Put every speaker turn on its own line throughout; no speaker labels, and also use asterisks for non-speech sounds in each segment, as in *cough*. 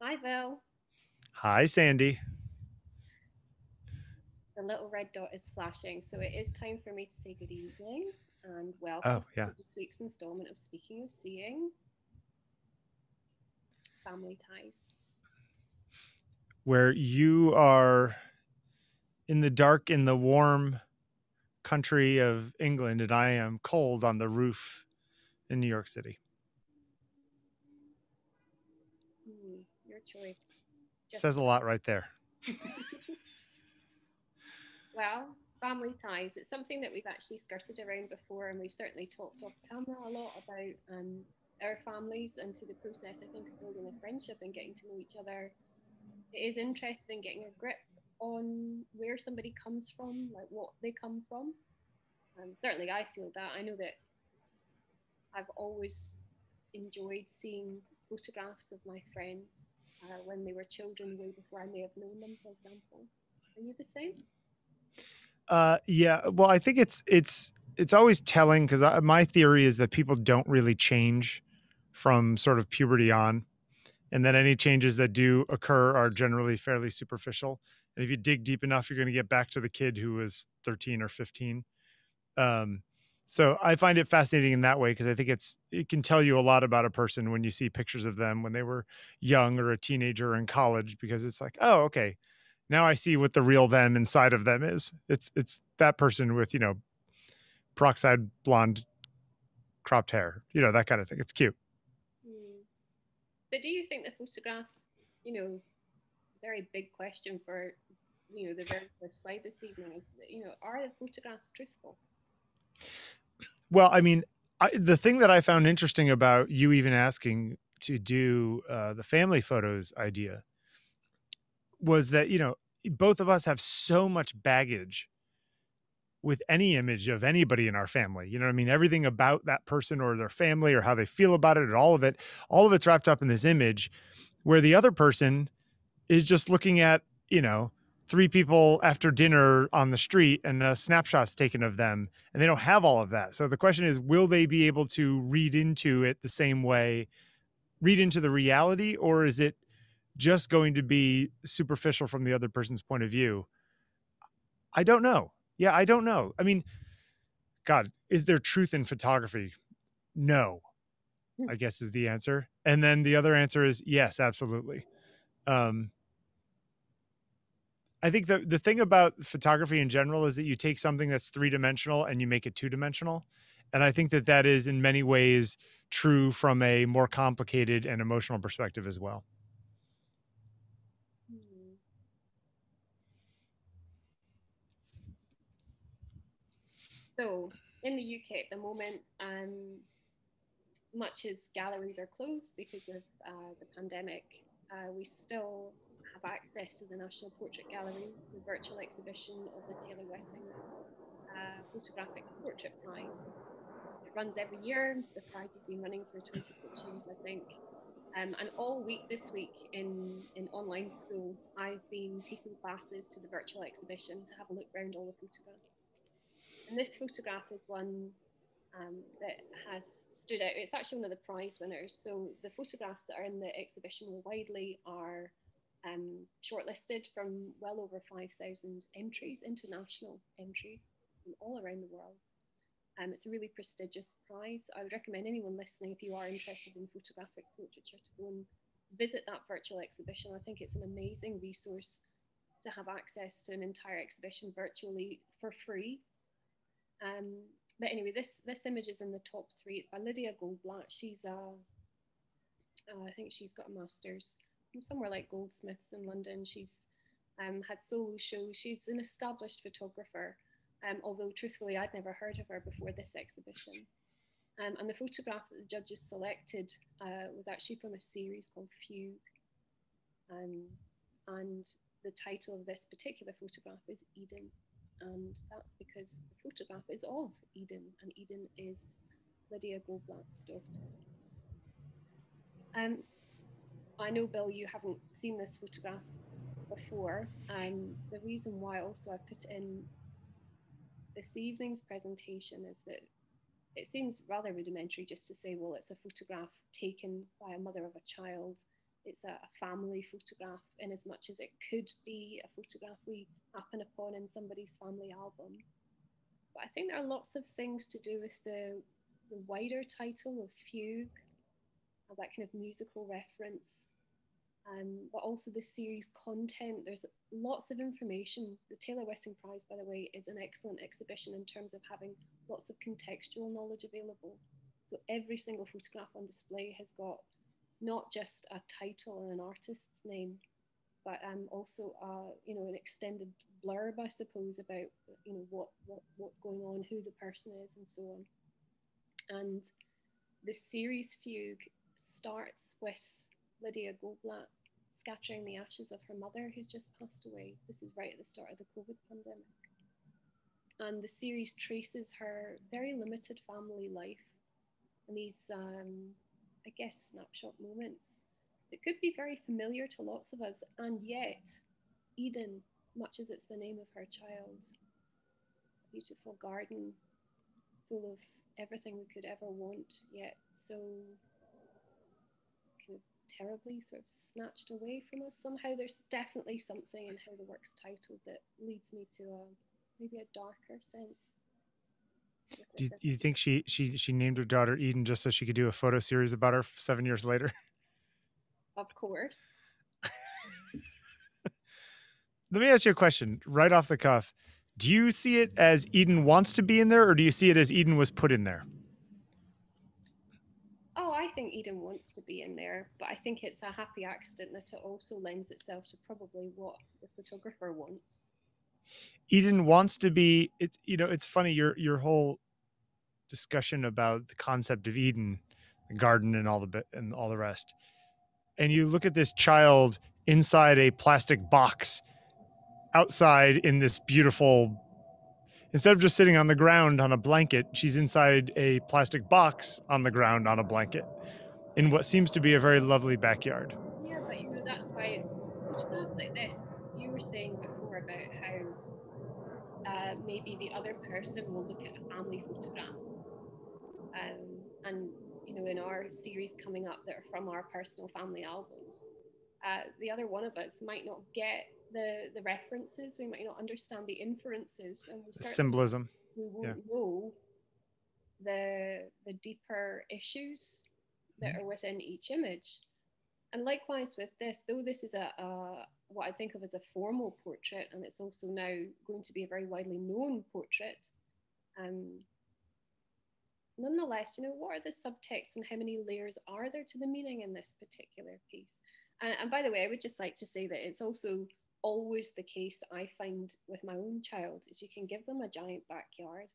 Hi, Val.
Hi, Sandi.
The little red dot is flashing, so it is time for me to say good evening and welcome
Oh, yeah.
to this week's installment of Speaking of Seeing Family Ties.
Where you are in the dark, in the warm country of England, and I am cold on the roof in New York City.
Hmm, choice. Just-
Says a lot right there. *laughs*
Well, family ties. It's something that we've actually skirted around before, and we've certainly talked off camera a lot about um, our families and through the process, I think, of building a friendship and getting to know each other. It is interesting getting a grip on where somebody comes from, like what they come from. Um, certainly, I feel that. I know that I've always enjoyed seeing photographs of my friends uh, when they were children, way before I may have known them, for example. Are you the same?
Uh, yeah. Well, I think it's it's it's always telling because my theory is that people don't really change from sort of puberty on, and that any changes that do occur are generally fairly superficial. And if you dig deep enough, you're going to get back to the kid who was 13 or 15. Um, so I find it fascinating in that way because I think it's it can tell you a lot about a person when you see pictures of them when they were young or a teenager or in college because it's like, oh, okay, now I see what the real them inside of them is. It's it's that person with you know peroxide blonde cropped hair, you know that kind of thing. It's cute.
Hmm. But do you think the photograph, you know, very big question for, you know, the very first slide this evening is, you know, are the photographs truthful?
Well, I mean, I, the thing that I found interesting about you even asking to do uh, the family photos idea was that you know both of us have so much baggage with any image of anybody in our family. You know what I mean? Everything about that person or their family or how they feel about it and all of it, all of it's wrapped up in this image where the other person is just looking at, you know, three people after dinner on the street and a snapshot's taken of them and they don't have all of that. So the question is will they be able to read into it the same way read into the reality or is it just going to be superficial from the other person's point of view? I don't know. Yeah, I don't know. I mean, God, is there truth in photography? No,
Hmm.
I guess is the answer. And then the other answer is yes, absolutely. Um, I think the the thing about photography in general is that you take something that's three dimensional and you make it two dimensional, and I think that that is in many ways true from a more complicated and emotional perspective as well.
Hmm. So, in the UK at the moment, um, much as galleries are closed because of uh, the pandemic, uh, we still access to the National Portrait Gallery, the virtual exhibition of the Taylor Wessing uh, Photographic Portrait Prize. It runs every year. The prize has been running for 26 years, I think. Um, and all week this week in, in online school, I've been taking classes to the virtual exhibition to have a look around all the photographs. And this photograph is one um, that has stood out. It's actually one of the prize winners. So the photographs that are in the exhibition more widely are um, shortlisted from well over 5,000 entries, international entries from all around the world. Um, it's a really prestigious prize. I would recommend anyone listening, if you are interested in photographic portraiture, to go and visit that virtual exhibition. I think it's an amazing resource to have access to an entire exhibition virtually for free. Um, but anyway, this this image is in the top three. It's by Lydia Goldblatt. She's a, uh, I think she's got a master's somewhere like Goldsmiths in London. She's um, had solo shows. She's an established photographer um, although truthfully I'd never heard of her before this exhibition. Um, and the photograph that the judges selected uh, was actually from a series called Fugue. Um, and the title of this particular photograph is Eden. And that's because the photograph is of Eden, and Eden is Lydia Goldblatt's daughter. Um, I know, Bill, you haven't seen this photograph before. Um, the reason why also I put in this evening's presentation is that it seems rather rudimentary just to say, well, it's a photograph taken by a mother of a child it's a, a family photograph in as much as it could be a photograph we happen upon in somebody's family album. But I think there are lots of things to do with the, the wider title of Fugue, that kind of musical reference, um, but also the series content. There's lots of information. The Taylor Wessing Prize, by the way, is an excellent exhibition in terms of having lots of contextual knowledge available. So every single photograph on display has got not just a title and an artist's name, but um, also uh, you know an extended blurb, I suppose, about you know what, what what's going on, who the person is, and so on. And the series fugue starts with Lydia Goldblatt scattering the ashes of her mother, who's just passed away. This is right at the start of the COVID pandemic. And the series traces her very limited family life and these um, I guess, snapshot moments that could be very familiar to lots of us, and yet Eden, much as it's the name of her child, a beautiful garden full of everything we could ever want, yet so terribly sort of snatched away from us. Somehow there's definitely something in how the work's titled that leads me to a maybe a darker sense.
Do you, do you think she she she named her daughter Eden just so she could do a photo series about her seven years later? *laughs*
Of course. *laughs*
Let me ask you a question right off the cuff. Do you see it as Eden wants to be in there, or do you see it as Eden was put in there?
Think Eden wants to be in there, but I think it's a happy accident that it also lends itself to probably what the photographer wants.
Eden wants to be it's you know it's funny your your whole discussion about the concept of Eden, the garden and all the bit and all the rest. And you look at this child inside a plastic box outside in this beautiful instead of just sitting on the ground on a blanket, she's inside a plastic box on the ground on a blanket in what seems to be a very lovely backyard.
Yeah, but you know that's why photographs like this, you were saying before about how uh, maybe the other person will look at a family photograph. Um, and, you know, in our series coming up that are from our personal family albums, uh, the other one of us might not get the, the references, we might not understand the inferences, and we
symbolism.
We won't yeah. know the the deeper issues that mm-hmm. are within each image. And likewise with this, though this is a, a, what I think of as a formal portrait, and it's also now going to be a very widely known portrait. Um, nonetheless, you know, what are the subtexts and how many layers are there to the meaning in this particular piece? And, and by the way, I would just like to say that it's also always the case I find with my own child is you can give them a giant backyard,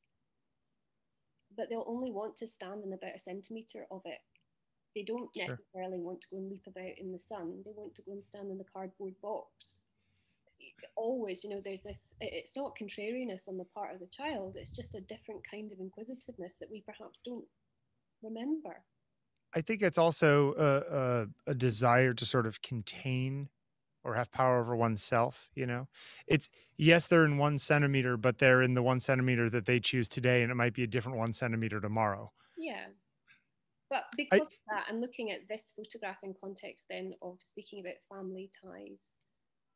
but they'll only want to stand in about a centimetre of it they don't sure. necessarily want to go and leap about in the sun. They want to go and stand in the cardboard box. Always, you know, there's this, it's not contrariness on the part of the child, it's just a different kind of inquisitiveness that we perhaps don't remember.
I think it's also a, a, a desire to sort of contain or have power over oneself you know? It's yes they're in one centimeter but they're in the one centimeter that they choose today and it might be a different one centimeter tomorrow.
Yeah. But because I, of that, and looking at this photograph in context then of speaking about family ties,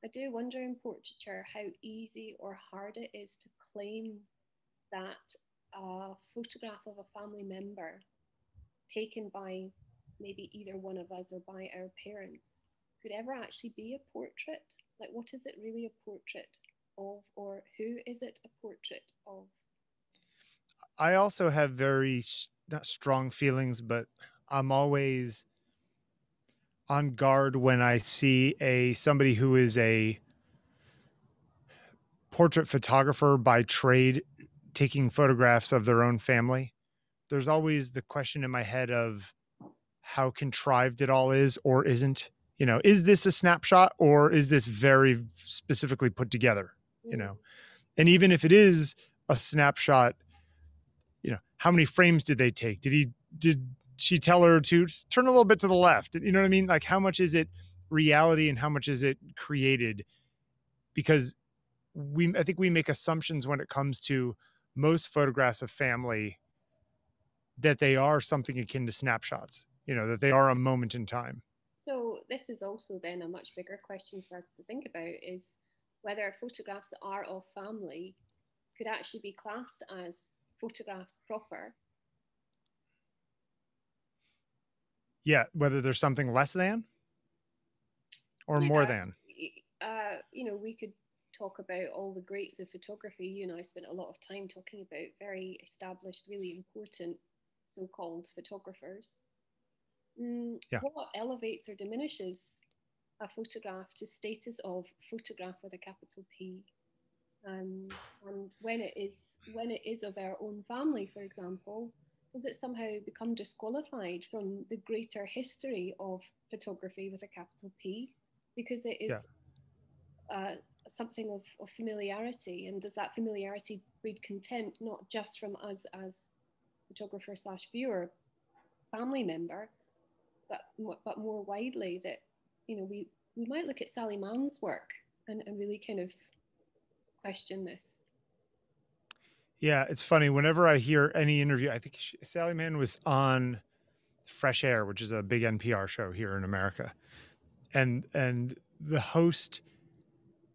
I do wonder in portraiture how easy or hard it is to claim that a photograph of a family member taken by maybe either one of us or by our parents could ever actually be a portrait. Like, what is it really a portrait of, or who is it a portrait of?
I also have very not strong feelings, but I'm always on guard when I see a somebody who is a portrait photographer by trade taking photographs of their own family. There's always the question in my head of how contrived it all is or isn't. You know, is this a snapshot or is this very specifically put together? You mm. know, and even if it is a snapshot you know how many frames did they take? Did he did she tell her to turn a little bit to the left? You know what i mean? Like how much is it reality and how much is it created? Because we i think we make assumptions when it comes to most photographs of family that they are something akin to snapshots you know that they are a moment in time
So this is also then a much bigger question for us to think about is whether photographs that are of family could actually be classed as photographs proper.
Yeah, whether there's something less than or yeah, more than.
Uh, you know, we could talk about all the greats of photography. You know, I spent a lot of time talking about very established, really important so-called photographers. Mm, yeah. What elevates or diminishes a photograph to status of photograph with a capital P? And, and when it is when it is of our own family, for example, does it somehow become disqualified from the greater history of photography with a capital P? Because it is yeah. uh, something of, of familiarity, and does that familiarity breed contempt not just from us as photographer slash viewer, family member, but but more widely that you know we we might look at Sally Mann's work and, and really kind of question this.
Yeah, it's funny. Whenever I hear any interview, I think she, Sally Mann was on Fresh Air, which is a big NPR show here in America, and and the host,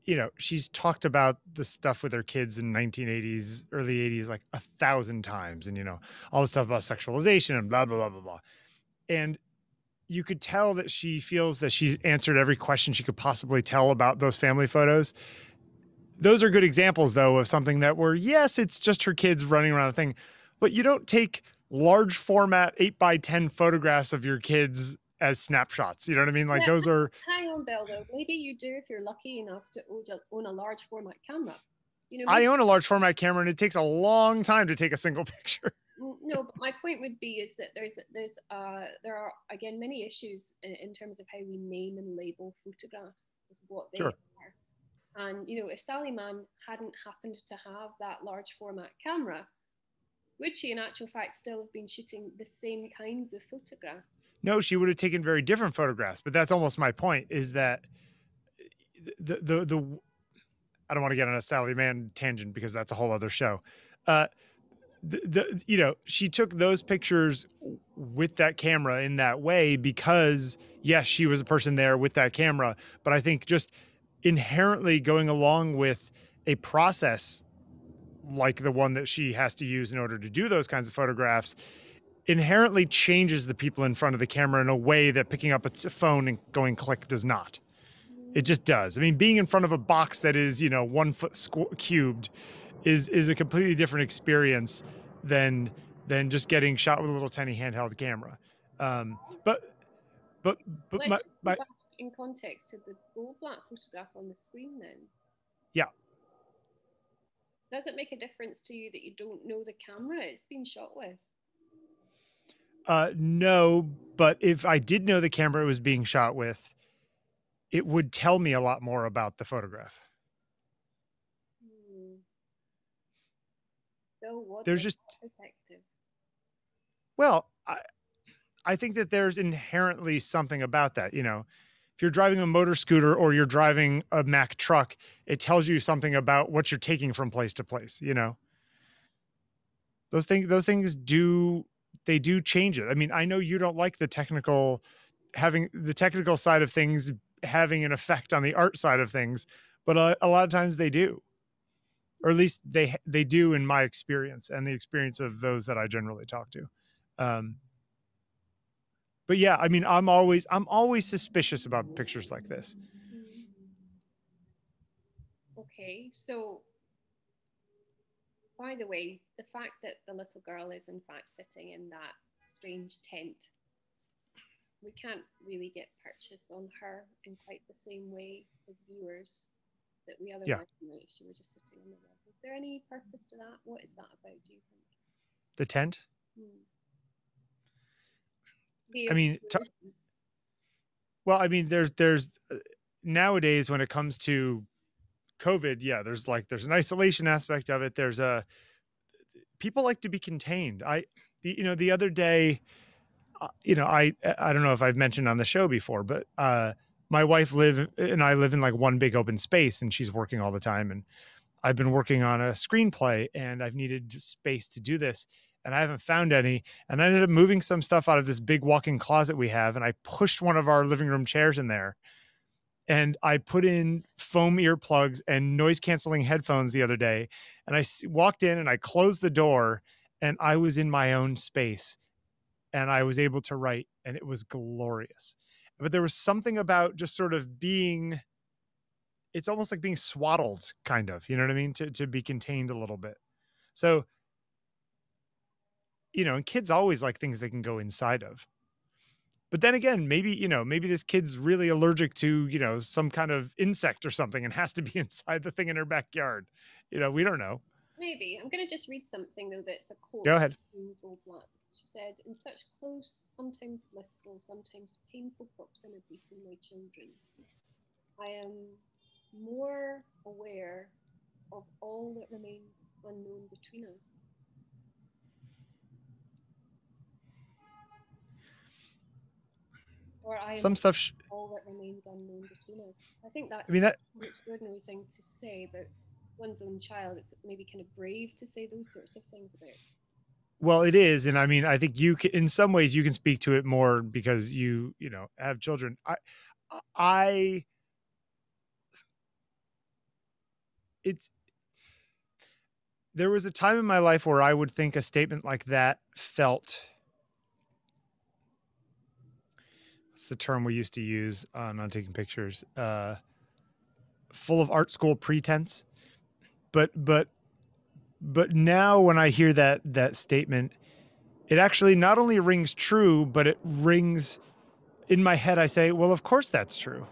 you know, she's talked about the stuff with her kids in 1980s, early 80s, like a thousand times, and you know all the stuff about sexualization and blah blah blah blah blah, and you could tell that she feels that she's answered every question she could possibly tell about those family photos. Those are good examples, though, of something that were, yes, it's just her kids running around a thing, but you don't take large format eight by 10 photographs of your kids as snapshots. You know what I mean? Like yeah, those are.
Hang on, Bill, though. Maybe you do if you're lucky enough to own a large format camera.
You know, I own a large format camera and it takes a long time to take a single *laughs* picture
no, but my point would be is that there's there's uh there are again many issues in, in terms of how we name and label photographs as what they sure. are. And you know, if Sally Mann hadn't happened to have that large format camera, would she in actual fact still have been shooting the same kinds of photographs?
No, she would have taken very different photographs. But that's almost my point is that the the the I don't want to get on a Sally Mann tangent because that's a whole other show. Uh, the, the you know she took those pictures with that camera in that way because yes she was a person there with that camera. But i think just inherently going along with a process like the one that she has to use in order to do those kinds of photographs inherently changes the people in front of the camera in a way that picking up a phone and going click does not. It just does. I mean being in front of a box that is you know one foot squ- cubed is is a completely different experience than than just getting shot with a little tiny handheld camera. Um, but but but
my, my in context to the Goldblatt photograph on the screen then.
Yeah.
Does it make a difference to you that you don't know the camera it's been shot with?
Uh, no, but if I did know the camera it was being shot with, it would tell me a lot more about the photograph.
So
there's just Well, I I think that there's inherently something about that. You know, if you're driving a motor scooter or you're driving a Mack truck, it tells you something about what you're taking from place to place. You know, those things those things do they do change it. I mean, I know you don't like the technical having the technical side of things having an effect on the art side of things, but a, a lot of times they do or at least they they do in my experience and the experience of those that I generally talk to. Um, but yeah, I mean, I'm always I'm always suspicious about pictures like this.
Okay, so by the way, the fact that the little girl is in fact sitting in that strange tent, we can't really get purchase on her in quite the same way as viewers that we otherwise yeah. if she were just sitting in the bed. Is there any purpose to that? What is that about, do you think?
The tent? Hmm. I mean, t- well, I mean, there's, there's, uh, nowadays when it comes to COVID, yeah, there's like, there's an isolation aspect of it. There's a, people like to be contained. I, the, you know, the other day, uh, you know, I, I don't know if I've mentioned on the show before, but, uh, my wife live and I live in like one big open space and she's working all the time and I've been working on a screenplay and I've needed space to do this and I haven't found any. And I ended up moving some stuff out of this big walk-in closet we have, and I pushed one of our living room chairs in there. And I put in foam earplugs and noise canceling headphones the other day. And I walked in and I closed the door, and I was in my own space, and I was able to write, and it was glorious. But there was something about just sort of being it's almost like being swaddled kind of you know what i mean to, to be contained a little bit so you know, and kids always like things they can go inside of. But then again, maybe, you know, maybe this kid's really allergic to, you know, some kind of insect or something and has to be *laughs* inside the thing in her backyard. You know, we don't know.
Maybe. I'm going to just read something, though, that's a quote.
Go ahead.
She said, In such close, sometimes blissful, sometimes painful proximity to my children, I am more aware of all that remains unknown between us or I
some stuff sh-
all that remains unknown between us. I think that's
I mean that
an extraordinary thing to say about one's own child. It's maybe kind of brave to say those sorts of things about.
Well, it is, and I mean, I think you can, in some ways, you can speak to it more because you, you know, have children. I, I, it's. There was a time in my life where I would think a statement like that felt what's the term we used to use on, on taking pictures? Uh, full of art school pretense. But but but now when I hear that that statement, it actually not only rings true, but it rings in my head. I say, well, of course that's true.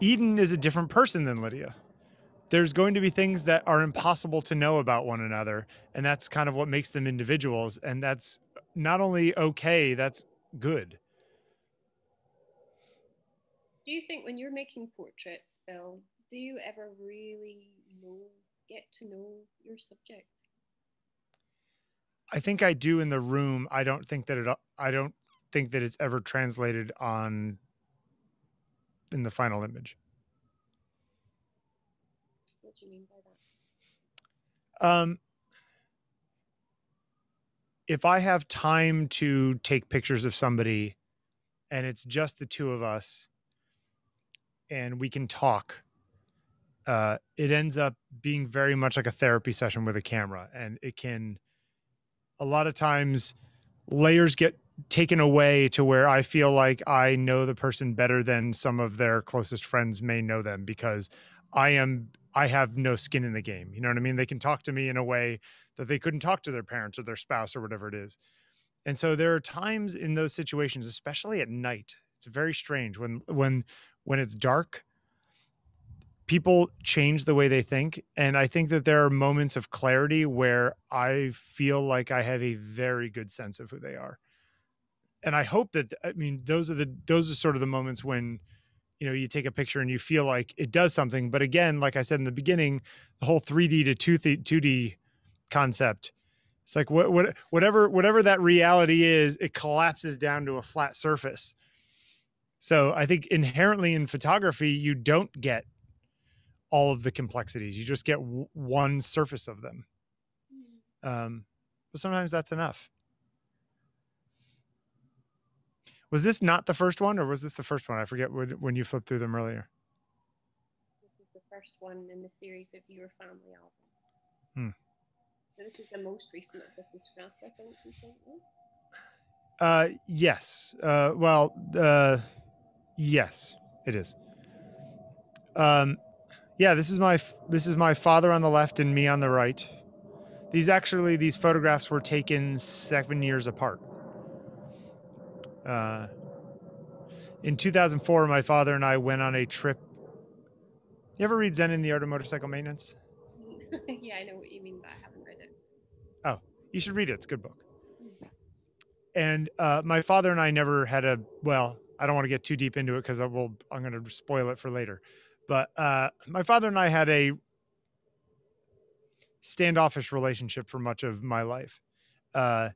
Eden is a different person than Lydia. There's going to be things that are impossible to know about one another, and that's kind of what makes them individuals. And that's not only okay, that's good.
Do you think when you're making portraits, Bill, do you ever really know, get to know your subject?
I think I do in the room. I don't think that it. I don't think that it's ever translated on in the final image.
What do you mean by that?
Um, if I have time to take pictures of somebody and it's just the two of us, and we can talk uh, it ends up being very much like a therapy session with a camera and it can a lot of times layers get taken away to where i feel like i know the person better than some of their closest friends may know them because i am i have no skin in the game you know what i mean? They can talk to me in a way that they couldn't talk to their parents or their spouse or whatever it is. And so there are times in those situations especially at night it's very strange when when when it's dark, people change the way they think. And I think that there are moments of clarity where I feel like I have a very good sense of who they are. And I hope that, I mean, those are the, those are sort of the moments when, you know, you take a picture and you feel like it does something. But again, like I said in the beginning, the whole 3D to 2D concept, it's like what, what, whatever, whatever that reality is, it collapses down to a flat surface so I think inherently in photography, you don't get all of the complexities. You just get w- one surface of them. Mm. Um, but sometimes that's enough. Was this not the first one, or was this the first one? I forget when, when you flipped through them earlier.
This is the first one in the series of your family album.
Hmm.
So this is the most recent of the photographs, I think.
Uh, yes. Uh, well, uh, Yes, it is. Um, yeah, this is my this is my father on the left and me on the right. These actually these photographs were taken seven years apart. Uh, in 2004, my father and I went on a trip. You ever read Zen and the Art of Motorcycle Maintenance? *laughs*
yeah, I know what you mean, but I haven't read it.
Oh, you should read it. It's a good book. Hmm. And uh, my father and I never had a well. I don't want to get too deep into it because I will. I'm going to spoil it for later. But uh, my father and I had a standoffish relationship for much of my life, uh,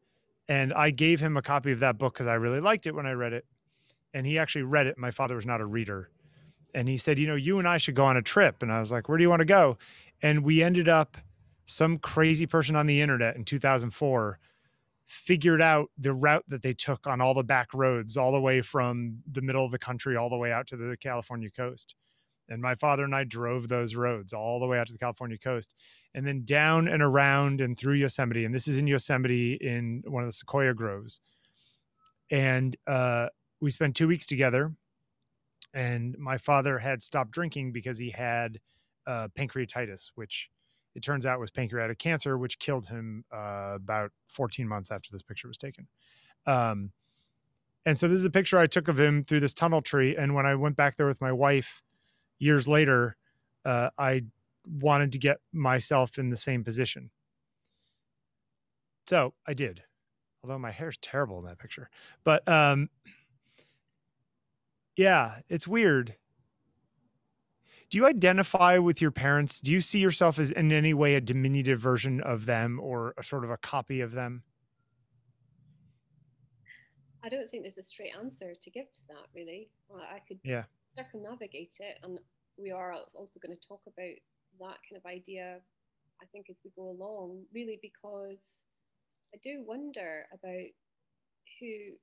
and I gave him a copy of that book because I really liked it when I read it, and he actually read it. My father was not a reader, and he said, "You know, you and I should go on a trip." And I was like, "Where do you want to go?" And we ended up some crazy person on the internet in 2004 figured out the route that they took on all the back roads, all the way from the middle of the country all the way out to the California coast. And my father and I drove those roads all the way out to the California coast and then down and around and through Yosemite. And this is in Yosemite in one of the sequoia groves. And uh, we spent two weeks together. And my father had stopped drinking because he had uh, pancreatitis, which it turns out was pancreatic cancer, which killed him uh, about 14 months after this picture was taken. Um, and so this is a picture I took of him through this tunnel tree. And when I went back there with my wife years later, uh, I wanted to get myself in the same position. So I did, although my hair's terrible in that picture. But um, yeah, it's weird do you identify with your parents? Do you see yourself as in any way a diminutive version of them or a sort of a copy of them?
I don't think there's a straight answer to give to that, really. I could
yeah.
Circumnavigate it, and we are also going to talk about that kind of idea, I think, as we go along, really, because I do wonder about who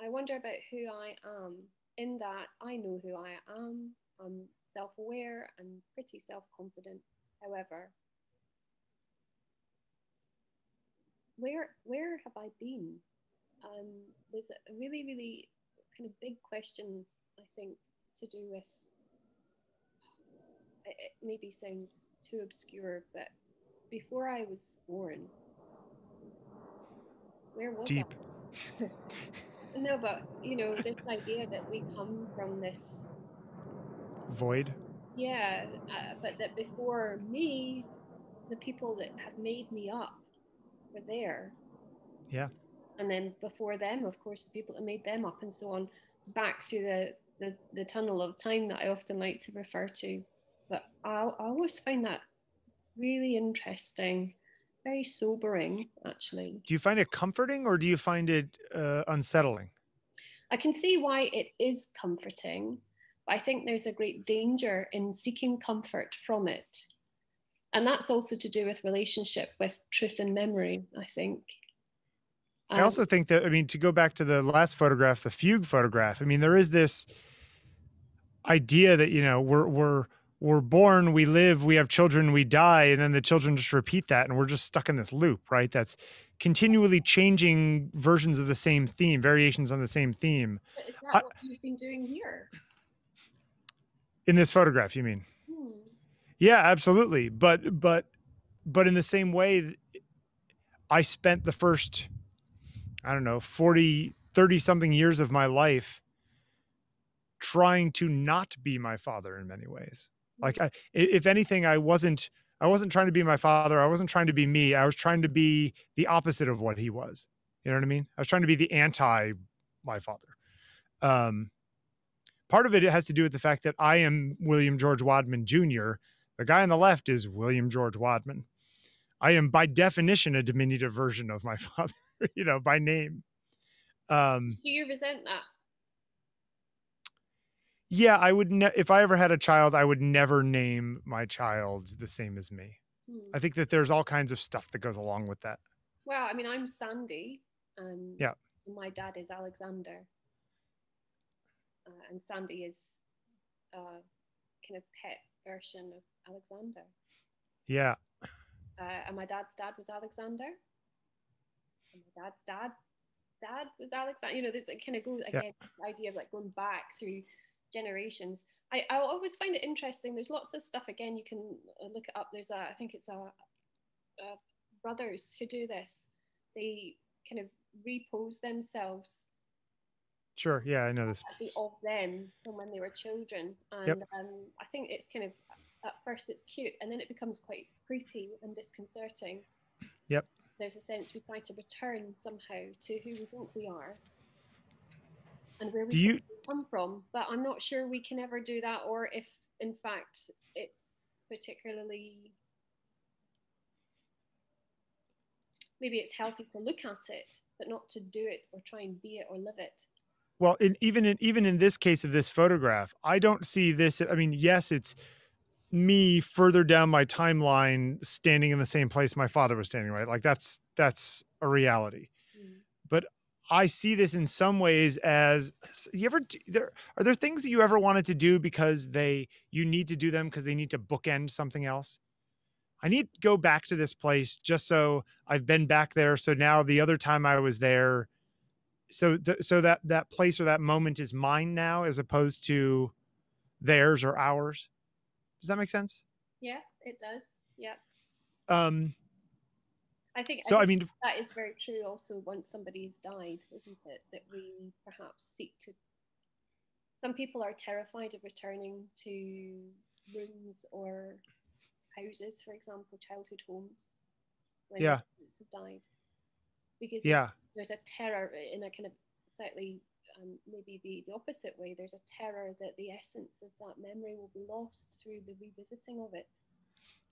I wonder about who I am in that I know who I am. I'm self aware and pretty self confident. However, where where have I been? Um, there's a really really kind of big question I think to do with. It maybe sounds too obscure, but before I was born, where was
Deep.
I? *laughs* no, but you know this idea that we come from this
void.
Yeah, uh, but that before me, the people that have made me up were there.
Yeah.
And then before them, of course, the people that made them up and so on, back through the, the, the tunnel of time that I often like to refer to. But I, I always find that really interesting, very sobering, actually.
Do you find it comforting or do you find it uh, unsettling?
I can see why it is comforting But I think there's a great danger in seeking comfort from it. And that's also to do with relationship with truth and memory, I think.
Um, I also think that, I mean, to go back to the last photograph, the fugue photograph, I mean, there is this idea that, you know, we're, we're, we're born, we live, we have children, we die, and then the children just repeat that, and we're just stuck in this loop, right? That's continually changing versions of the same theme, variations on the same theme.
Is that I, what you've been doing here?
In this photograph, you mean? Hmm. Yeah, absolutely. But but but in the same way, I spent the first, I don't know, 40, 30 something years of my life trying to not be my father in many ways. Like I, if anything, I wasn't I wasn't trying to be my father. I wasn't trying to be me. I was trying to be the opposite of what he was. You know what I mean? I was trying to be the anti my father. Um, part of it has to do with the fact that I am William George Wadman Jr. The guy on the left is William George Wadman. I am by definition a diminutive version of my *laughs* father, you know, by name.
Um, do you resent that?
Yeah, I would. Ne- if I ever had a child, I would never name my child the same as me. Hmm. I think that there's all kinds of stuff that goes along with that.
Well, I mean, I'm Sandi, and
yeah,
my dad is Alexander uh, and Sandi is a kind of pet version of Alexander.
Yeah.
Uh, and my dad's dad was Alexander. And my dad's dad dad was Alexander. You know, there's it kind of goes again yeah. idea of like going back through generations. I, I always find it interesting. There's lots of stuff again. You can uh, look it up. There's a I think it's a, a brothers who do this. They kind of repose themselves
Sure. Yeah, I know this.
Of them from when they were children, and
yep.
um, I think it's kind of at first it's cute, and then it becomes quite creepy and disconcerting.
Yep.
There's a sense we try to return somehow to who we think we are, and where we
do you
come from. But I'm not sure we can ever do that, or if in fact it's particularly maybe it's healthy to look at it, but not to do it or try and be it or live it
well in, even in even in this case of this photograph i don't see this i mean yes it's me further down my timeline standing in the same place my father was standing right like that's that's a reality I see this in some ways as you ever there are there things that you ever wanted to do because they you need to do them because they need to bookend something else. I need to go back to this place just so I've been back there. So now the other time I was there, so th- so that that place or that moment is mine now as opposed to theirs or ours. Does that make sense?
Yeah, it does. Yeah.
Um,
I think
so.
I,
I mean,
that is very true. Also, once somebody's died, isn't it? That we perhaps seek to. Some people are terrified of returning to rooms or houses, for example, childhood homes, when
Yeah.
parents have died, because there's,
yeah,
there's a terror in a kind of slightly um, maybe the, the opposite way. There's a terror that the essence of that memory will be lost through the revisiting of it.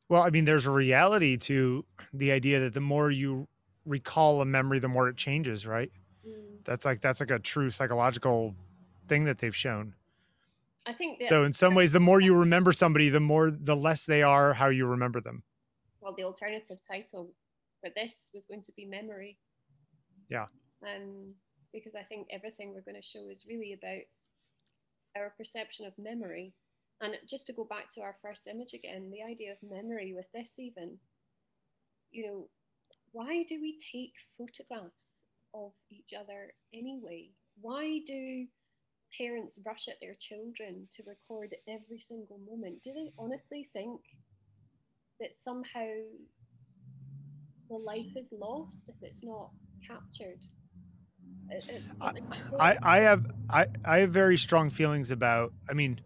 Well, I mean, there's a reality to the idea that the more you recall a memory, the more it changes, right?
Mm.
That's like that's like a true psychological thing that they've shown.
I think that
So in some ways, the more you remember somebody, the more the less they are how you remember them.
well, the alternative title for this was going to be memory.
Yeah.
Um, because I think everything we're going to show is really about our perception of memory. And just to go back to our first image again, the idea of memory with this, even, you know, why do we take photographs of each other anyway? Why do parents rush at their children to record every single moment? Do they honestly think that somehow the life is lost if it's not captured? It- it-
I- I, I have I, I have very strong feelings about I mean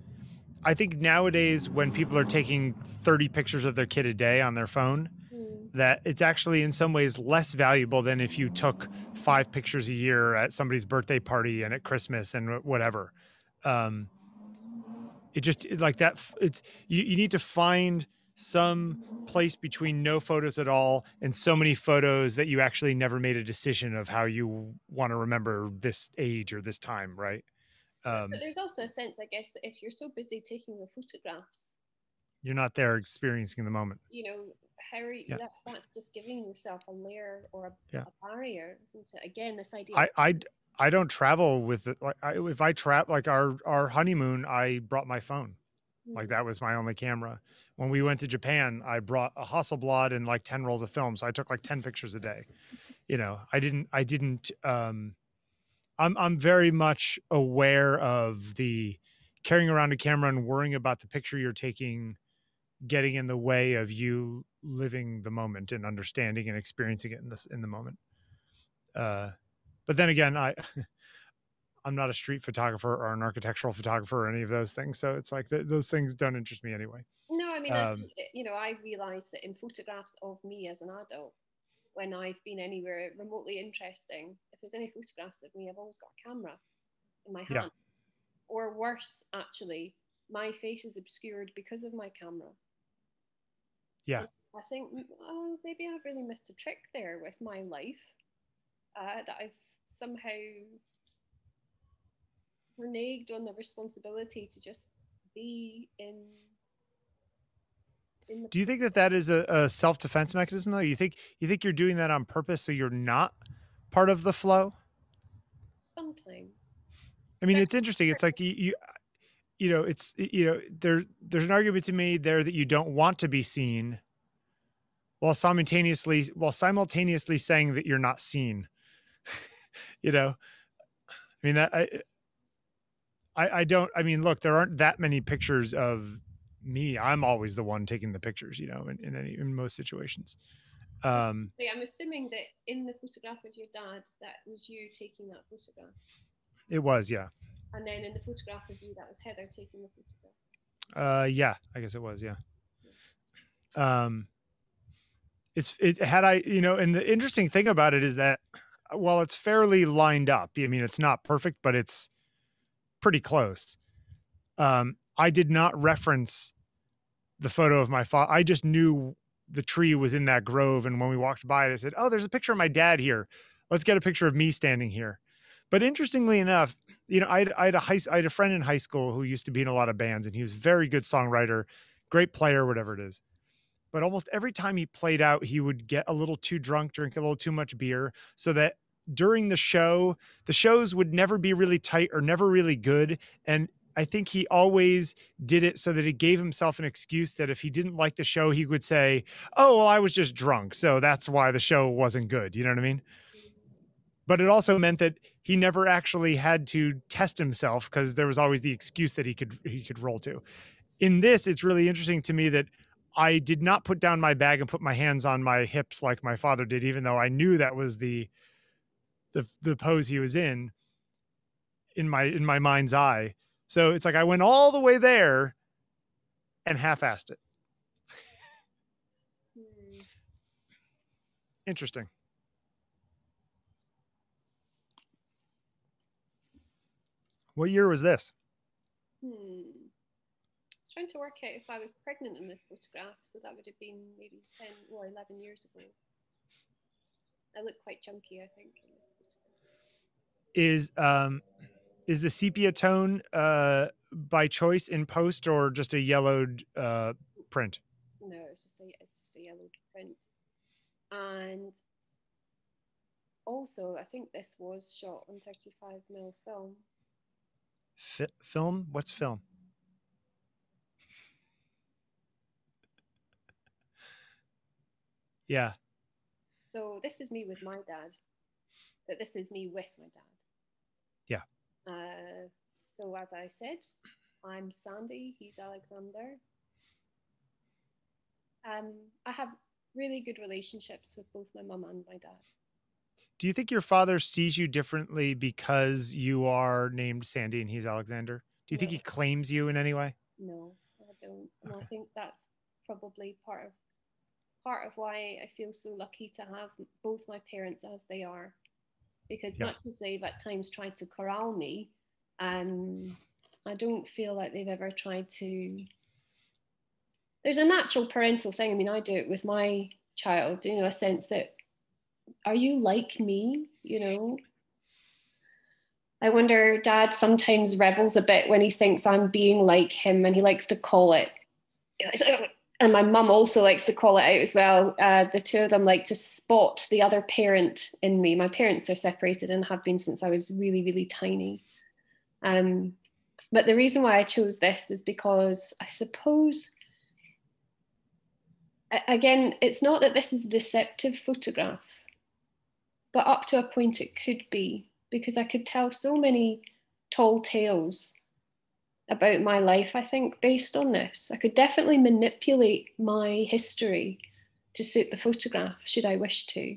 I think nowadays when people are taking 30 pictures of their kid a day on their phone
Hmm,
that it's actually in some ways less valuable than if you took five pictures a year at somebody's birthday party and at Christmas and whatever. Um, it just like that. It's you, you need to find some place between no photos at all and so many photos that you actually never made a decision of how you want to remember this age or this time, right? Um,
but there's also a sense, I guess, that if you're so busy taking the photographs,
you're not there experiencing the moment.
you know, how are you,
Yeah.
that, that's just giving yourself a layer or a,
Yeah.
a barrier? Again, this idea.
I, I, I don't travel with it. Like I, if I trap like our our honeymoon, I brought my phone. Like
Mm,
that was my only camera. When we went to Japan, I brought a Hasselblad and like 10 rolls of film. So I took like 10 pictures a day. You know, I didn't I didn't um I'm I'm very much aware of the carrying around a camera and worrying about the picture you're taking getting in the way of you living the moment and understanding and experiencing it in this in the moment. Uh but then again, I *laughs* I'm not a street photographer or an architectural photographer or any of those things. So it's like th- those things don't interest me anyway.
No, I mean, I,
Um,
you know, I realise that in photographs of me as an adult, when I've been anywhere remotely interesting, if there's any photographs of me, I've always got a camera in my hand.
Yeah.
Or worse, actually, my face is obscured because of my camera.
Yeah.
I think, oh, maybe I've really missed a trick there with my life uh, that I've somehow reneged on the responsibility to just be in. In the
Do you think that that is a, a self defense mechanism though? You think you think you're doing that on purpose so you're not part of the flow?
sometimes?
I mean,
Yeah.
it's interesting. It's like you, you you know, it's you know, there there's an argument to me there that you don't want to be seen while simultaneously while simultaneously saying that you're not seen. *laughs* you know? I mean, that I I I don't I mean, look, there aren't that many pictures of me. I'm always the one taking the pictures, you know, in, in any in most situations. Um
I'm assuming that in the photograph of your dad, that was you taking that photograph,
it was, yeah.
and then in the photograph of you, that was Heather taking the photograph.
Uh, yeah, I guess it was. Yeah. Um, it's it had I you know, and the interesting thing about it is that while it's fairly lined up, I mean, it's not perfect, but it's pretty close. Um, I did not reference the photo of my father. I just knew the tree was in that grove, and when we walked by it, I said, "Oh, there's a picture of my dad here. Let's get a picture of me standing here." But interestingly enough, you know, I had, I had a high, I had a friend in high school who used to be in a lot of bands, and he was a very good songwriter, great player, whatever it is. But almost every time he played out, he would get a little too drunk, drink a little too much beer, so that during the show, the shows would never be really tight or never really good. And I think he always did it so that he gave himself an excuse that if he didn't like the show, he would say, Oh, well, I was just drunk. So that's why the show wasn't good. You know what I mean? But it also meant that he never actually had to test himself because there was always the excuse that he could he could roll to. In this, it's really interesting to me that I did not put down my bag and put my hands on my hips like my father did, even though I knew that was the the the pose he was in in my in my mind's eye. So it's like I went all the way there and half-assed it. Hmm. Interesting. What year was this?
Hmm. I was trying to work out if I was pregnant in this photograph, so that would have been maybe 10 or 11 years ago. I look quite chunky, I think.
Is um is the sepia tone uh by choice in post or just a yellowed uh print?
No, it's just a it's just a yellowed print. And also, I think this was shot on 35 mil film.
F- film? What's film? *laughs* yeah.
So this is me with my dad, but this is me with my dad.
Yeah.
Uh, so as I said, I'm Sandi. He's Alexander. Um, I have really good relationships with both my mum and my dad.
Do you think your father sees you differently because you are named Sandi and he's Alexander? Do you no. think he claims you in any way?
No, I don't. Okay. I think that's probably part of part of why I feel so lucky to have both my parents as they are. Because yeah. much as they've at times tried to corral me, um, I don't feel like they've ever tried to. There's a natural parental thing. I mean, I do it with my child, you know, a sense that are you like me? You know, I wonder, dad sometimes revels a bit when he thinks I'm being like him and he likes to call it. And my mum also likes to call it out as well. Uh, the two of them like to spot the other parent in me. My parents are separated and have been since I was really, really tiny. Um, but the reason why I chose this is because I suppose, again, it's not that this is a deceptive photograph but up to a point it could be because I could tell so many tall tales about my life, I think, based on this. I could definitely manipulate my history to suit the photograph, should I wish to.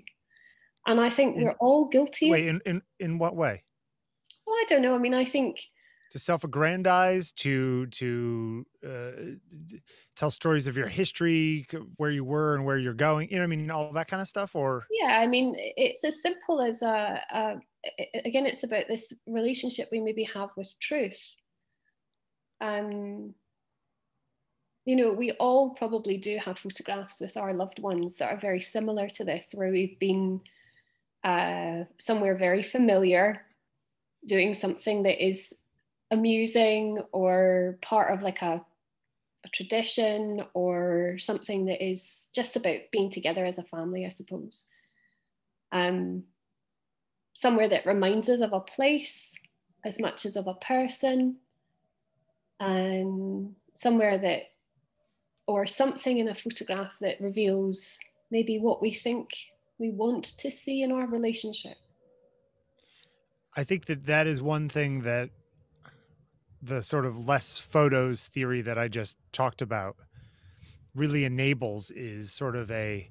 And I think in, we're all guilty.
Wait, in, in, in what way?
Well, I don't know. I mean, I think
to self-aggrandize to to uh, tell stories of your history where you were and where you're going you know i mean all that kind of stuff or
yeah i mean it's as simple as uh, uh again it's about this relationship we maybe have with truth um you know we all probably do have photographs with our loved ones that are very similar to this where we've been uh, somewhere very familiar doing something that is amusing or part of like a, a tradition or something that is just about being together as a family, I suppose. Um, somewhere that reminds us of a place as much as of a person, and somewhere that, or something in a photograph that reveals maybe what we think we want to see in our relationship.
I think that that is one thing that the sort of less photos theory that I just talked about really enables is sort of a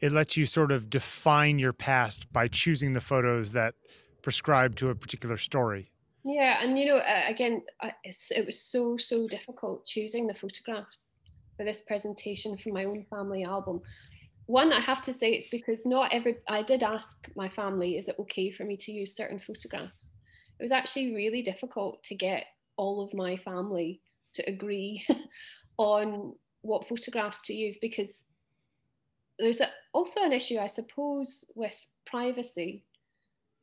it lets you sort of define your past by choosing the photos that prescribe to a particular story.
Yeah, and you know, uh, again, it was so so difficult choosing the photographs for this presentation for my own family album. One, I have to say, it's because not every. I did ask my family, is it okay for me to use certain photographs? It was actually really difficult to get all of my family to agree *laughs* on what photographs to use because there's a, also an issue, I suppose, with privacy.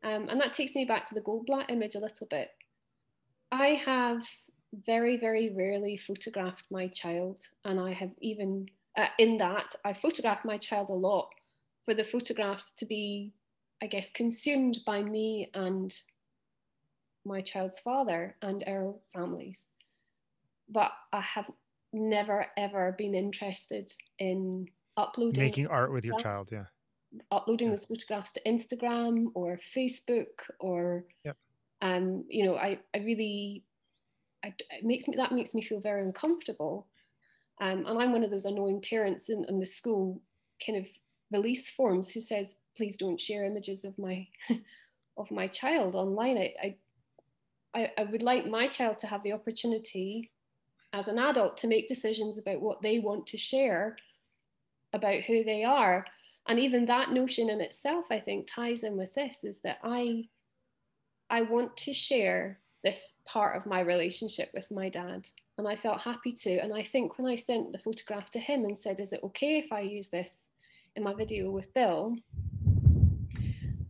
Um, and that takes me back to the Goldblatt image a little bit. I have very, very rarely photographed my child, and I have even uh, in that I photograph my child a lot for the photographs to be I guess, consumed by me and my child's father and our families. But I have never ever been interested in uploading
making art with your child, yeah.
Uploading yeah. those photographs to Instagram or Facebook or
yep.
um, you know, I, I really I, it makes me that makes me feel very uncomfortable. Um, and I'm one of those annoying parents in, in the school kind of release forms who says, please don't share images of my *laughs* of my child online. I, I, I would like my child to have the opportunity as an adult to make decisions about what they want to share about who they are. And even that notion in itself, I think, ties in with this is that I I want to share this part of my relationship with my dad. And I felt happy to. And I think when I sent the photograph to him and said, Is it okay if I use this in my video with Bill?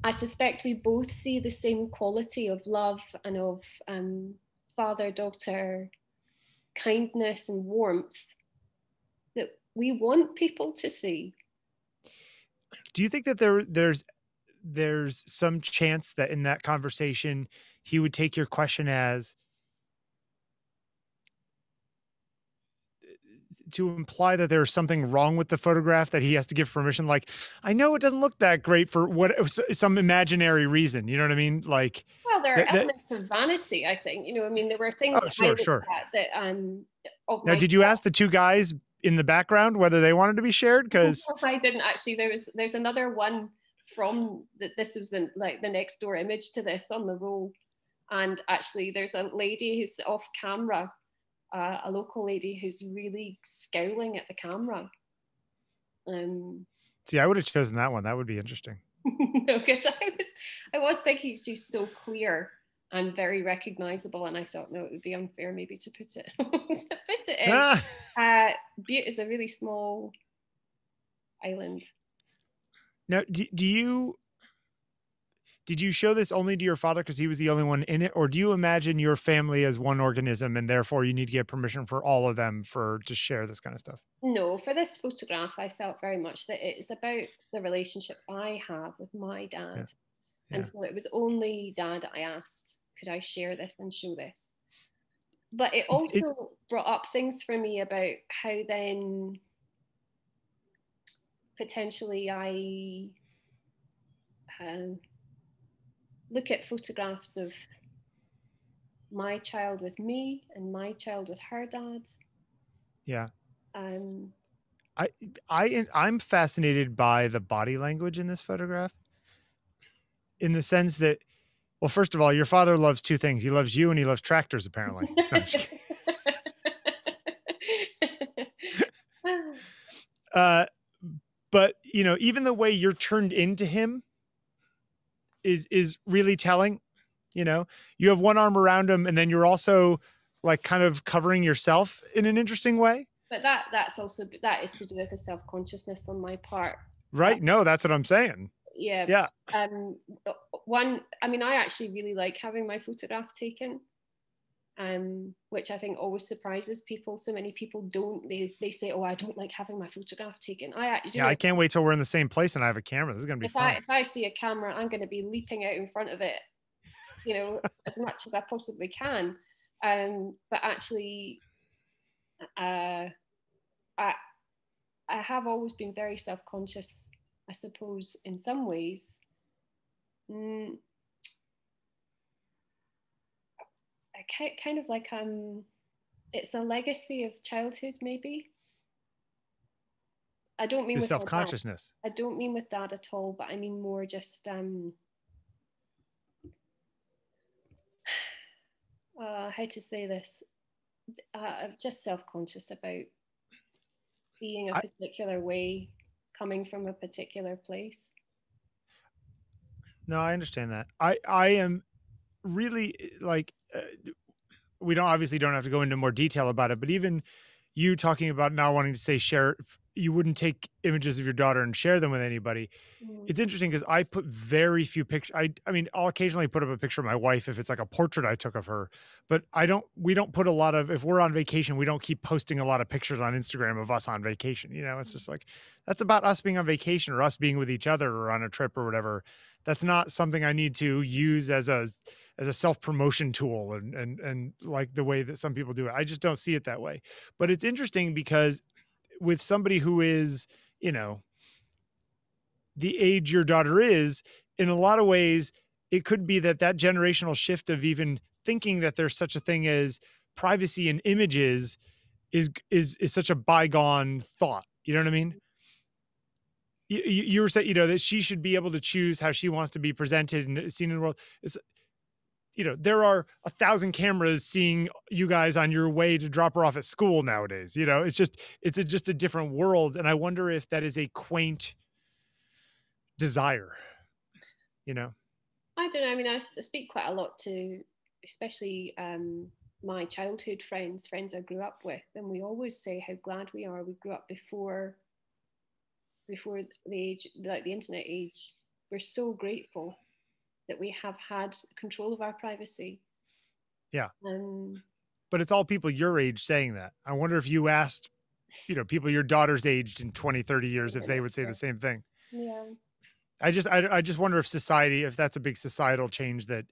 I suspect we both see the same quality of love and of um, father daughter kindness and warmth that we want people to see.
Do you think that there there's there's some chance that in that conversation he would take your question as to imply that there's something wrong with the photograph that he has to give permission? Like i know it doesn't look that great for what some imaginary reason you know what i mean? Like
well there are that, elements that, of vanity i think you know i mean there were things
oh, that sure sure.
that um
now did you ask the two guys in the background whether they wanted to be shared because
i didn't actually there was there's another one from that this was the like the next door image to this on the roll and actually there's a lady who's off camera uh, a local lady who's really scowling at the camera. Um,
See, I would have chosen that one. That would be interesting. *laughs*
no, because I was, I was thinking it's just so clear and very recognizable, and I thought no, it would be unfair maybe to put it *laughs* to put it in. Ah. Uh, Bute is a really small island.
Now, do, do you did you show this only to your father because he was the only one in it or do you imagine your family as one organism and therefore you need to get permission for all of them for to share this kind of stuff
no for this photograph i felt very much that it's about the relationship i have with my dad yeah. Yeah. and so it was only dad i asked could i share this and show this but it also it, brought up things for me about how then potentially i uh, look at photographs of my child with me and my child with her dad.
Yeah.
Um,
I I I'm fascinated by the body language in this photograph. In the sense that well, first of all, your father loves two things. He loves you and he loves tractors apparently. No, *laughs* uh but you know, even the way you're turned into him is is really telling. You know, you have one arm around him, and then you're also like kind of covering yourself in an interesting way.
But that that's also that is to do with a self consciousness on my part.
Right. No, that's what I'm saying.
Yeah.
Yeah.
Um. One. I mean, I actually really like having my photograph taken um, which I think always surprises people. So many people don't. They they say, "Oh, I don't like having my photograph taken." I actually
yeah, know, I can't wait till we're in the same place and I have a camera. This is gonna be
if
fun.
I, if I see a camera, I'm gonna be leaping out in front of it, you know, as much as I possibly can. Um, but actually, uh, I I have always been very self conscious. I suppose in some ways. Mm, kind of like um, it's a legacy of childhood, maybe. I don't mean
the self consciousness.
I don't mean with dad at all, but I mean more just um, *sighs* uh, how to say this. Uh, just self conscious about being a particular way, coming from a particular place.
No, I understand that. I I am really like uh, we don't obviously don't have to go into more detail about it, but even you talking about not wanting to say share you wouldn't take images of your daughter and share them with anybody. Mm. It's interesting because I put very few pictures. I I mean, I'll occasionally put up a picture of my wife if it's like a portrait I took of her, but I don't. We don't put a lot of. If we're on vacation, we don't keep posting a lot of pictures on Instagram of us on vacation. You know, it's just like that's about us being on vacation or us being with each other or on a trip or whatever that's not something I need to use as a as a self promotion tool and and and like the way that some people do it. I just don't see it that way. But it's interesting because with somebody who is, you know, the age your daughter is, in a lot of ways, it could be that that generational shift of even thinking that there's such a thing as privacy and images is is is such a bygone thought. You know what I mean? You, you were saying, you know, that she should be able to choose how she wants to be presented and seen in the world. It's, you know, there are a thousand cameras seeing you guys on your way to drop her off at school nowadays. You know, it's just, it's a, just a different world. And I wonder if that is a quaint desire, you know?
I don't know. I mean, I speak quite a lot to, especially um, my childhood friends, friends I grew up with, and we always say how glad we are we grew up before before the age like the internet age. We're so grateful that we have had control of our privacy.
Yeah.
Um,
but it's all people your age saying that. I wonder if you asked, you know, people your daughter's aged in 20, 30 years if they would say the same thing.
Yeah.
I just I, I just wonder if society if that's a big societal change that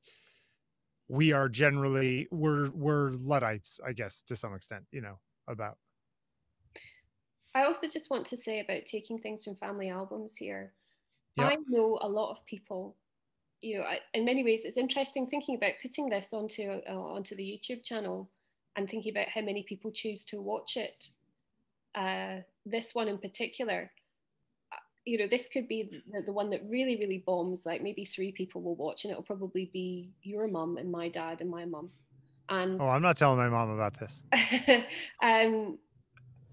we are generally we're we're luddites i guess to some extent you know about
i also just want to say about taking things from family albums here yep. i know a lot of people you know in many ways it's interesting thinking about putting this onto uh, onto the youtube channel and thinking about how many people choose to watch it uh, this one in particular you know, this could be the, the one that really, really bombs. Like maybe three people will watch, and it'll probably be your mum and my dad and my mum. And
oh, I'm not telling my mom about this. *laughs*
um,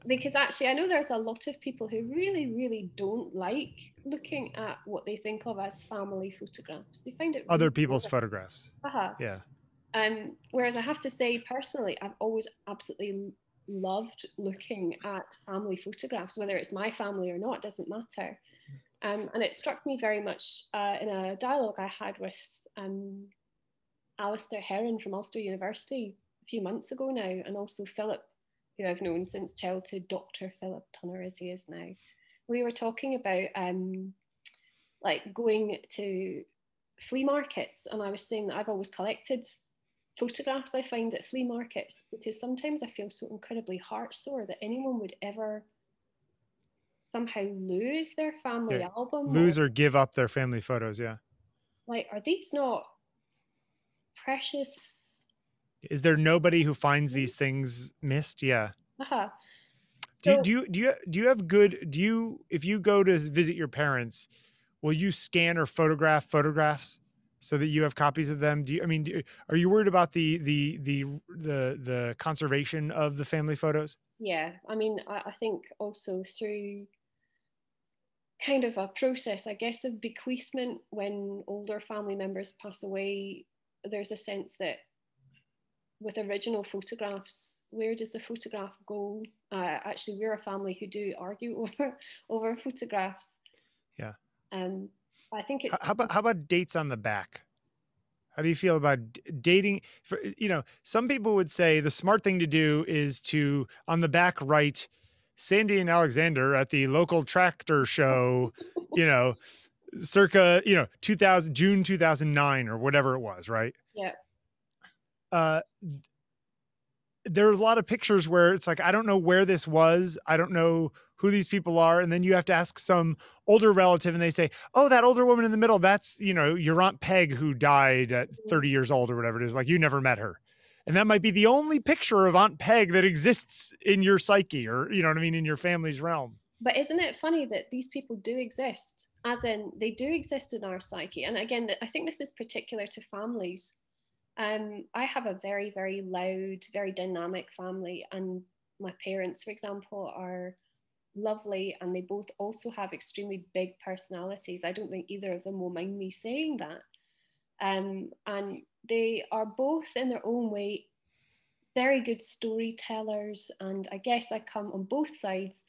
because actually, I know there's a lot of people who really, really don't like looking at what they think of as family photographs. They find it
other really people's photographs.
Uh-huh.
Yeah.
Um, whereas I have to say, personally, I've always absolutely loved looking at family photographs, whether it's my family or not, doesn't matter. Um, and it struck me very much uh, in a dialogue I had with um, Alistair Heron from Ulster University a few months ago now, and also Philip, who I've known since childhood, Dr. Philip Tunner as he is now. We were talking about um, like going to flea markets, and I was saying that I've always collected photographs I find at flea markets because sometimes I feel so incredibly heart sore that anyone would ever somehow lose their family yeah. album.
Lose or, or give up their family photos, yeah.
Like, are these not precious?
Is there nobody who finds these things missed? Yeah.
Uh-huh.
Do, so, do you do you do you have good do you if you go to visit your parents will you scan or photograph photographs so that you have copies of them do you i mean do, are you worried about the the the the the conservation of the family photos
yeah i mean I, I, think also through kind of a process i guess of bequeathment when older family members pass away there's a sense that with original photographs where does the photograph go uh, actually we're a family who do argue *laughs* over over photographs
yeah
um I think it's
how about how about dates on the back? How do you feel about dating? For you know, some people would say the smart thing to do is to on the back write Sandi and Alexander at the local tractor show, *laughs* you know, circa you know 2000 June 2009 or whatever it was, right?
Yeah.
Uh, there's a lot of pictures where it's like I don't know where this was. I don't know who these people are. And then you have to ask some older relative and they say oh that older woman in the middle that's you know your aunt peg who died at mm-hmm. 30 years old or whatever it is. Like you never met her. And that might be the only picture of aunt peg that exists in your psyche or you know what i mean in your family's realm.
But isn't it funny that these people do exist? As in they do exist in our psyche. And again i think this is particular to families um, i have a very very loud very dynamic family and my parents for example are lovely and they both also have extremely big personalities. I don't think either of them will mind me saying that. Um, and they are both in their own way very good storytellers. And I guess I come on both sides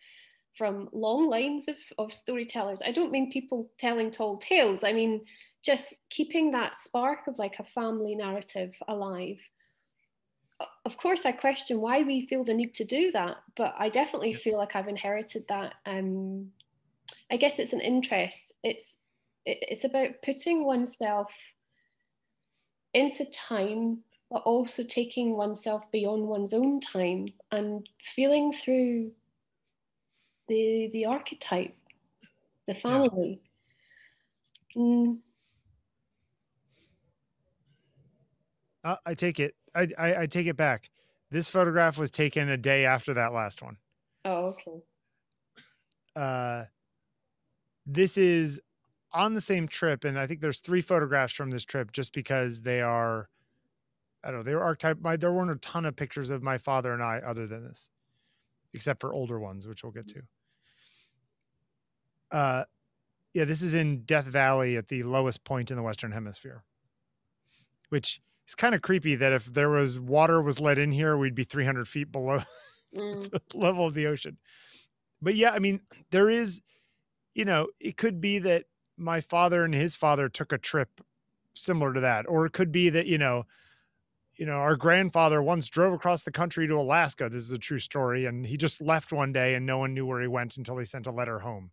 from long lines of, of storytellers. I don't mean people telling tall tales, I mean just keeping that spark of like a family narrative alive of course, I question why we feel the need to do that, but I definitely feel like I've inherited that. Um, I guess it's an interest. It's it's about putting oneself into time but also taking oneself beyond one's own time and feeling through the the archetype the family yeah. mm.
Uh, i take it I, I i take it back this photograph was taken a day after that last one.
Oh, okay.
Uh, this is on the same trip, and I think there's three photographs from this trip just because they are, I don't know, they were archetype. My, there weren't a ton of pictures of my father and I other than this, except for older ones, which we'll get to. Uh, yeah, this is in Death Valley at the lowest point in the Western Hemisphere, which it's kind of creepy that if there was water was let in here, we'd be 300 feet below mm. *laughs* the level of the ocean. But yeah, I mean, there is, you know, it could be that my father and his father took a trip similar to that, or it could be that you know, you know, our grandfather once drove across the country to Alaska. This is a true story, and he just left one day, and no one knew where he went until he sent a letter home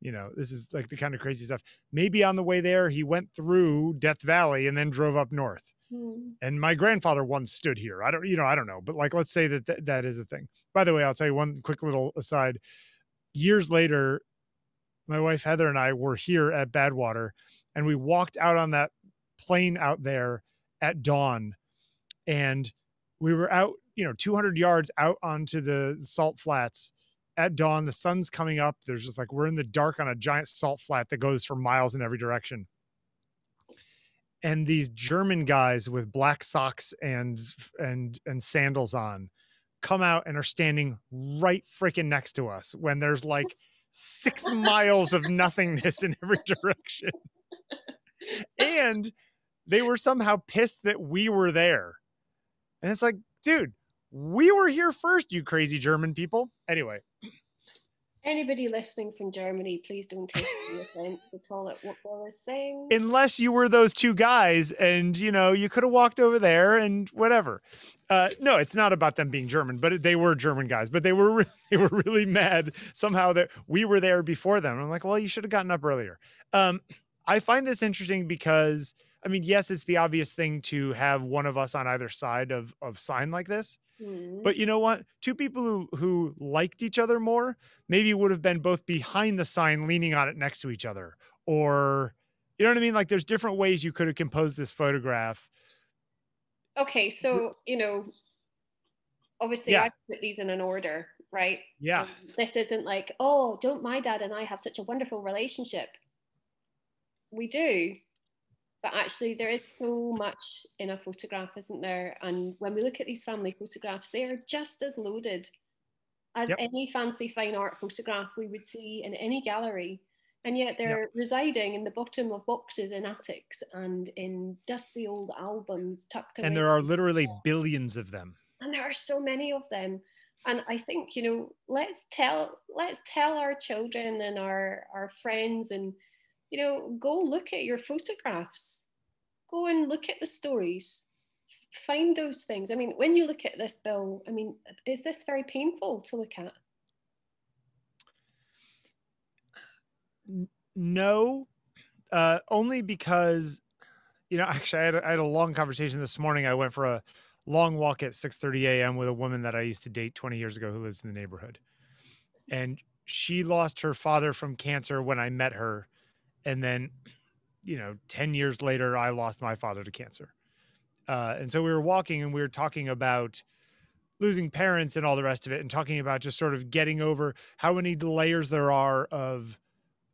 you know, this is like the kind of crazy stuff. Maybe on the way there, he went through Death Valley and then drove up north. Mm. And my grandfather once stood here. I don't, you know, I don't know, but like, let's say that th- that is a thing. By the way, I'll tell you one quick little aside. Years later, my wife Heather and I were here at Badwater, and we walked out on that plain out there at dawn, and we were out, you know, 200 yards out onto the salt flats at dawn. The sun's coming up. There's just like we're in the dark on a giant salt flat that goes for miles in every direction and these German guys with black socks and and and sandals on come out and are standing right freaking next to us when there's like six miles of nothingness in every *laughs* direction. and they were somehow pissed that we were there. And it's like, dude, we were here first, you crazy German people. Anyway,
Anybody listening from Germany, please don't take any *laughs* offense at all at what Bill is saying.
Unless you were those two guys and, you know, you could have walked over there and whatever. Uh, no, it's not about them being German, but they were German guys, but they were, *laughs* really, they were really mad somehow that we were there before them. I'm like, well, you should have gotten up earlier. Um, I find this interesting because, I mean, yes, it's the obvious thing to have one of us on either side of, of sign like this Mm-hmm. But you know what? Two people who who liked each other more maybe would have been both behind the sign, leaning on it next to each other, or you know what I mean? Like there's different ways you could have composed this photograph.
Okay, so you know, obviously yeah. I put these in an order, right?
Yeah.
Um, this isn't like, oh, don't my dad and I have such a wonderful relationship? We do, but actually there is so much in a photograph isn't there? And when we look at these family photographs they are just as loaded as yep. any fancy fine art photograph we would see in any gallery. And yet they're yep. residing in the bottom of boxes in attics and in dusty old albums tucked away
and there are literally billions of them.
And there are so many of them. And i think you know let's tell let's tell our children and our our friends and you know, go look at your photographs, go and look at the stories, find those things. I mean, when you look at this bill, I mean, is this very painful to look at?
No, uh, only because, you know, actually, I had, a, I had a long conversation this morning. I went for a long walk at 6:30 a.m. with a woman that I used to date 20 years ago who lives in the neighborhood, and she lost her father from cancer when I met her and then you know 10 years later i lost my father to cancer. Uh, and so we were walking and we were talking about losing parents and all the rest of it and talking about just sort of getting over how many layers there are of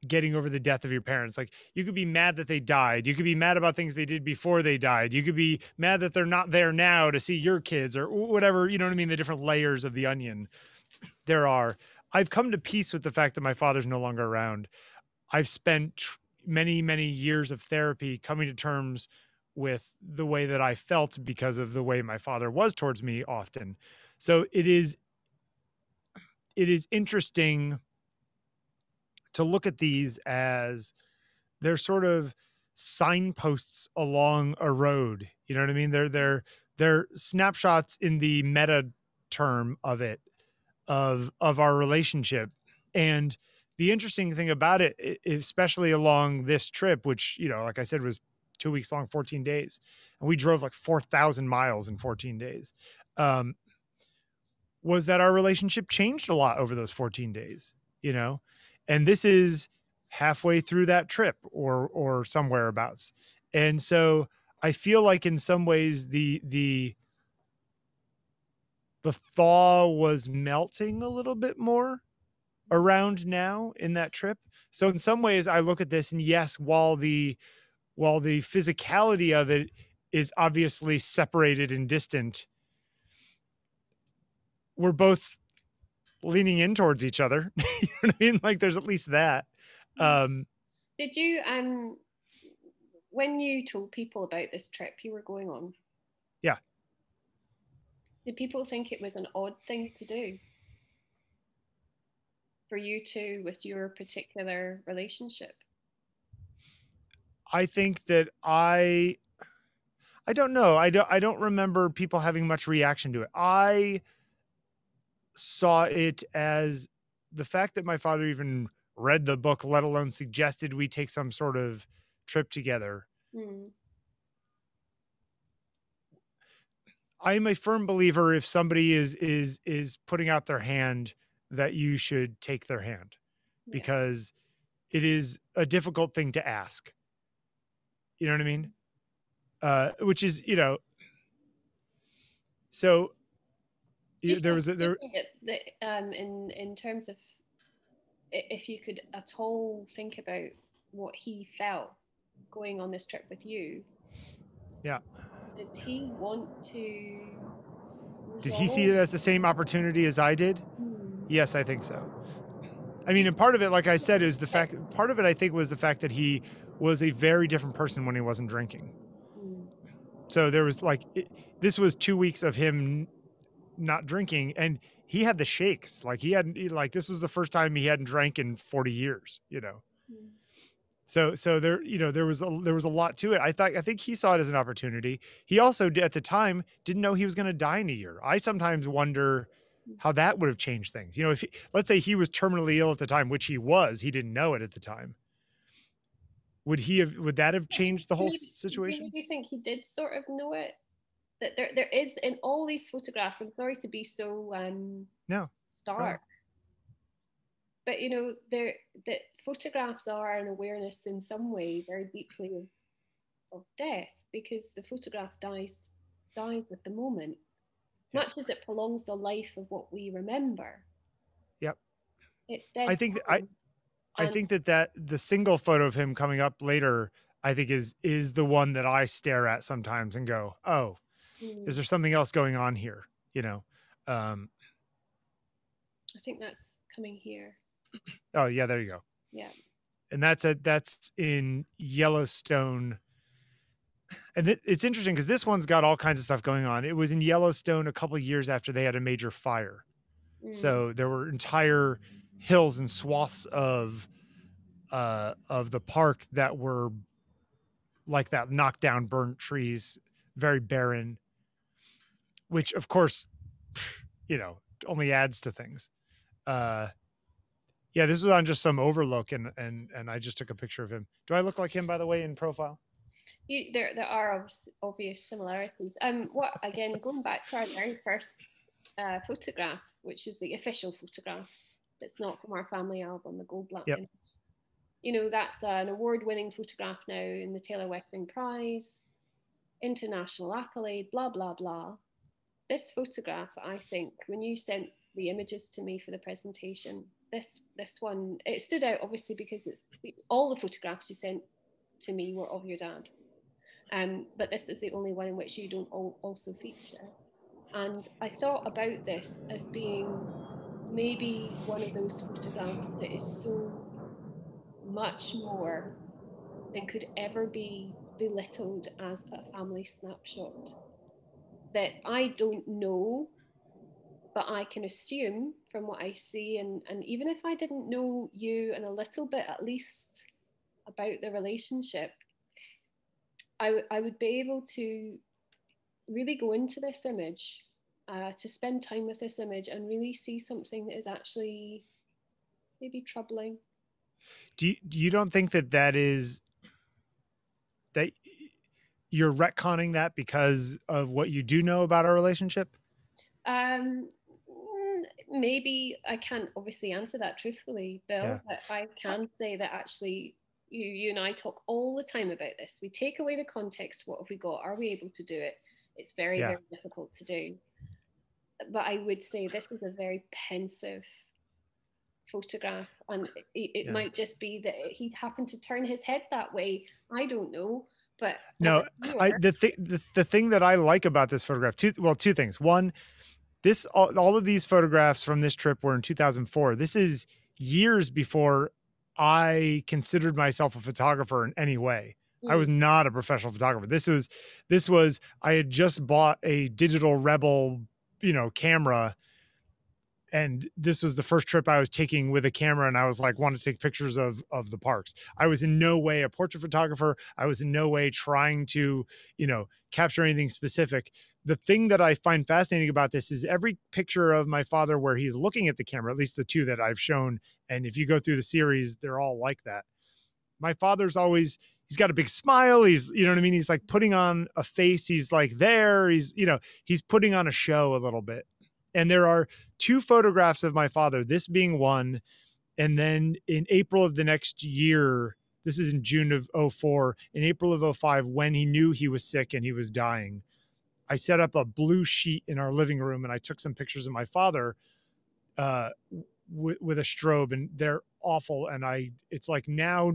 getting over the death of your parents. Like you could be mad that they died. You could be mad about things they did before they died. You could be mad that they're not there now to see your kids or whatever you know what i mean? The different layers of the onion there are. I've come to peace with the fact that my father's no longer around I've spent many, many years of therapy coming to terms with the way that I felt because of the way my father was towards me often. So it is it is interesting to look at these as they're sort of signposts along a road. You know what I mean? They're they're they're snapshots in the meta term of it of of our relationship. And the interesting thing about it, especially along this trip, which, you know, like I said, was two weeks long, 14 days, and we drove like 4,000 miles in 14 days, um, was that our relationship changed a lot over those 14 days, you know? And this is halfway through that trip or, or somewhere abouts. And so I feel like in some ways the, the, the thaw was melting a little bit more around now in that trip. So in some ways I look at this and yes, while the while the physicality of it is obviously separated and distant, we're both leaning in towards each other. *laughs* you know what I mean? Like there's at least that. Mm. Um
Did you um when you told people about this trip you were going on?
Yeah.
Did people think it was an odd thing to do? For you two with your particular relationship?
I think that I I don't know. I don't I don't remember people having much reaction to it. I saw it as the fact that my father even read the book, let alone suggested we take some sort of trip together. Mm. I am a firm believer if somebody is is is putting out their hand that you should take their hand yeah. because it is a difficult thing to ask. You know what I mean? Uh, which is, you know, so
you there was a, there that, um, in in terms of if you could at all think about what he felt going on this trip with you.
Yeah.
Did he want to?
Did he see it as the same opportunity as I did? Hmm. Yes, I think so. I mean, and part of it, like I said, is the fact. Part of it, I think, was the fact that he was a very different person when he wasn't drinking. Mm. So there was like, it, this was two weeks of him not drinking, and he had the shakes. Like he hadn't, like this was the first time he hadn't drank in forty years. You know. Mm. So, so there, you know, there was a, there was a lot to it. I thought, I think he saw it as an opportunity. He also, at the time, didn't know he was going to die in a year. I sometimes wonder. How that would have changed things. You know, if he, let's say he was terminally ill at the time, which he was, he didn't know it at the time. Would he have would that have changed the whole situation?
do you think he did sort of know it? That there, there is in all these photographs i'm sorry to be so um
no
stark. But you know there that photographs are an awareness in some way very deeply of, of death because the photograph dies dies with the moment much as it prolongs the life of what we remember
yep
it's dead
i think that i I think that that the single photo of him coming up later, I think is is the one that I stare at sometimes and go, "Oh, mm. is there something else going on here?" You know. Um,
I think that's coming here.
Oh yeah, there you go.
Yeah.
And that's a that's in Yellowstone. And th- it's interesting because this one's got all kinds of stuff going on. It was in Yellowstone a couple years after they had a major fire. Mm. So there were entire hills and swaths of uh, of the park that were like that knocked down burnt trees very barren which of course you know only adds to things uh yeah this was on just some overlook and and and i just took a picture of him do i look like him by the way in profile
you, there there are obvious similarities um what again going back to our very first uh, photograph which is the official photograph that's not from our family album, the Goldblatt. Yep. You know, that's an award winning photograph now in the Taylor Wessing Prize, international accolade, blah, blah, blah. This photograph, I think, when you sent the images to me for the presentation, this this one it stood out obviously because it's all the photographs you sent to me were of your dad. Um, but this is the only one in which you don't also feature. And I thought about this as being maybe one of those photographs that is so much more than could ever be belittled as a family snapshot that I don't know, but I can assume from what I see. And, and even if I didn't know you and a little bit at least about the relationship, I, I would be able to really go into this image uh, to spend time with this image and really see something that is actually maybe troubling
Do you, you don't think that that is that you're retconning that because of what you do know about our relationship?
Um, maybe I can't obviously answer that truthfully, Bill, yeah. but I can say that actually you you and I talk all the time about this. We take away the context. What have we got? Are we able to do it? It's very yeah. very difficult to do. But I would say this is a very pensive photograph, and it, it yeah. might just be that he happened to turn his head that way. I don't know. But
no, I, the thing the, the thing that I like about this photograph, two well, two things. One, this all, all of these photographs from this trip were in 2004. This is years before I considered myself a photographer in any way. Mm. I was mm. not a professional photographer. This was this was I had just bought a digital rebel, you know, camera and this was the first trip I was taking with a camera and I was like wanted to take pictures of of the parks. I was in no way a portrait photographer. I was in no way trying to, you know, capture anything specific. The thing that I find fascinating about this is every picture of my father where he's looking at the camera, at least the two that I've shown, and if you go through the series, they're all like that. My father's always he's got a big smile he's you know what i mean he's like putting on a face he's like there he's you know he's putting on a show a little bit and there are two photographs of my father, this being one. And then in April of the next year, this is in June of 04, in April of 05, when he knew he was sick and he was dying, I set up a blue sheet in our living room and I took some pictures of my father uh, w- with a strobe, and they're awful. And I, it's like now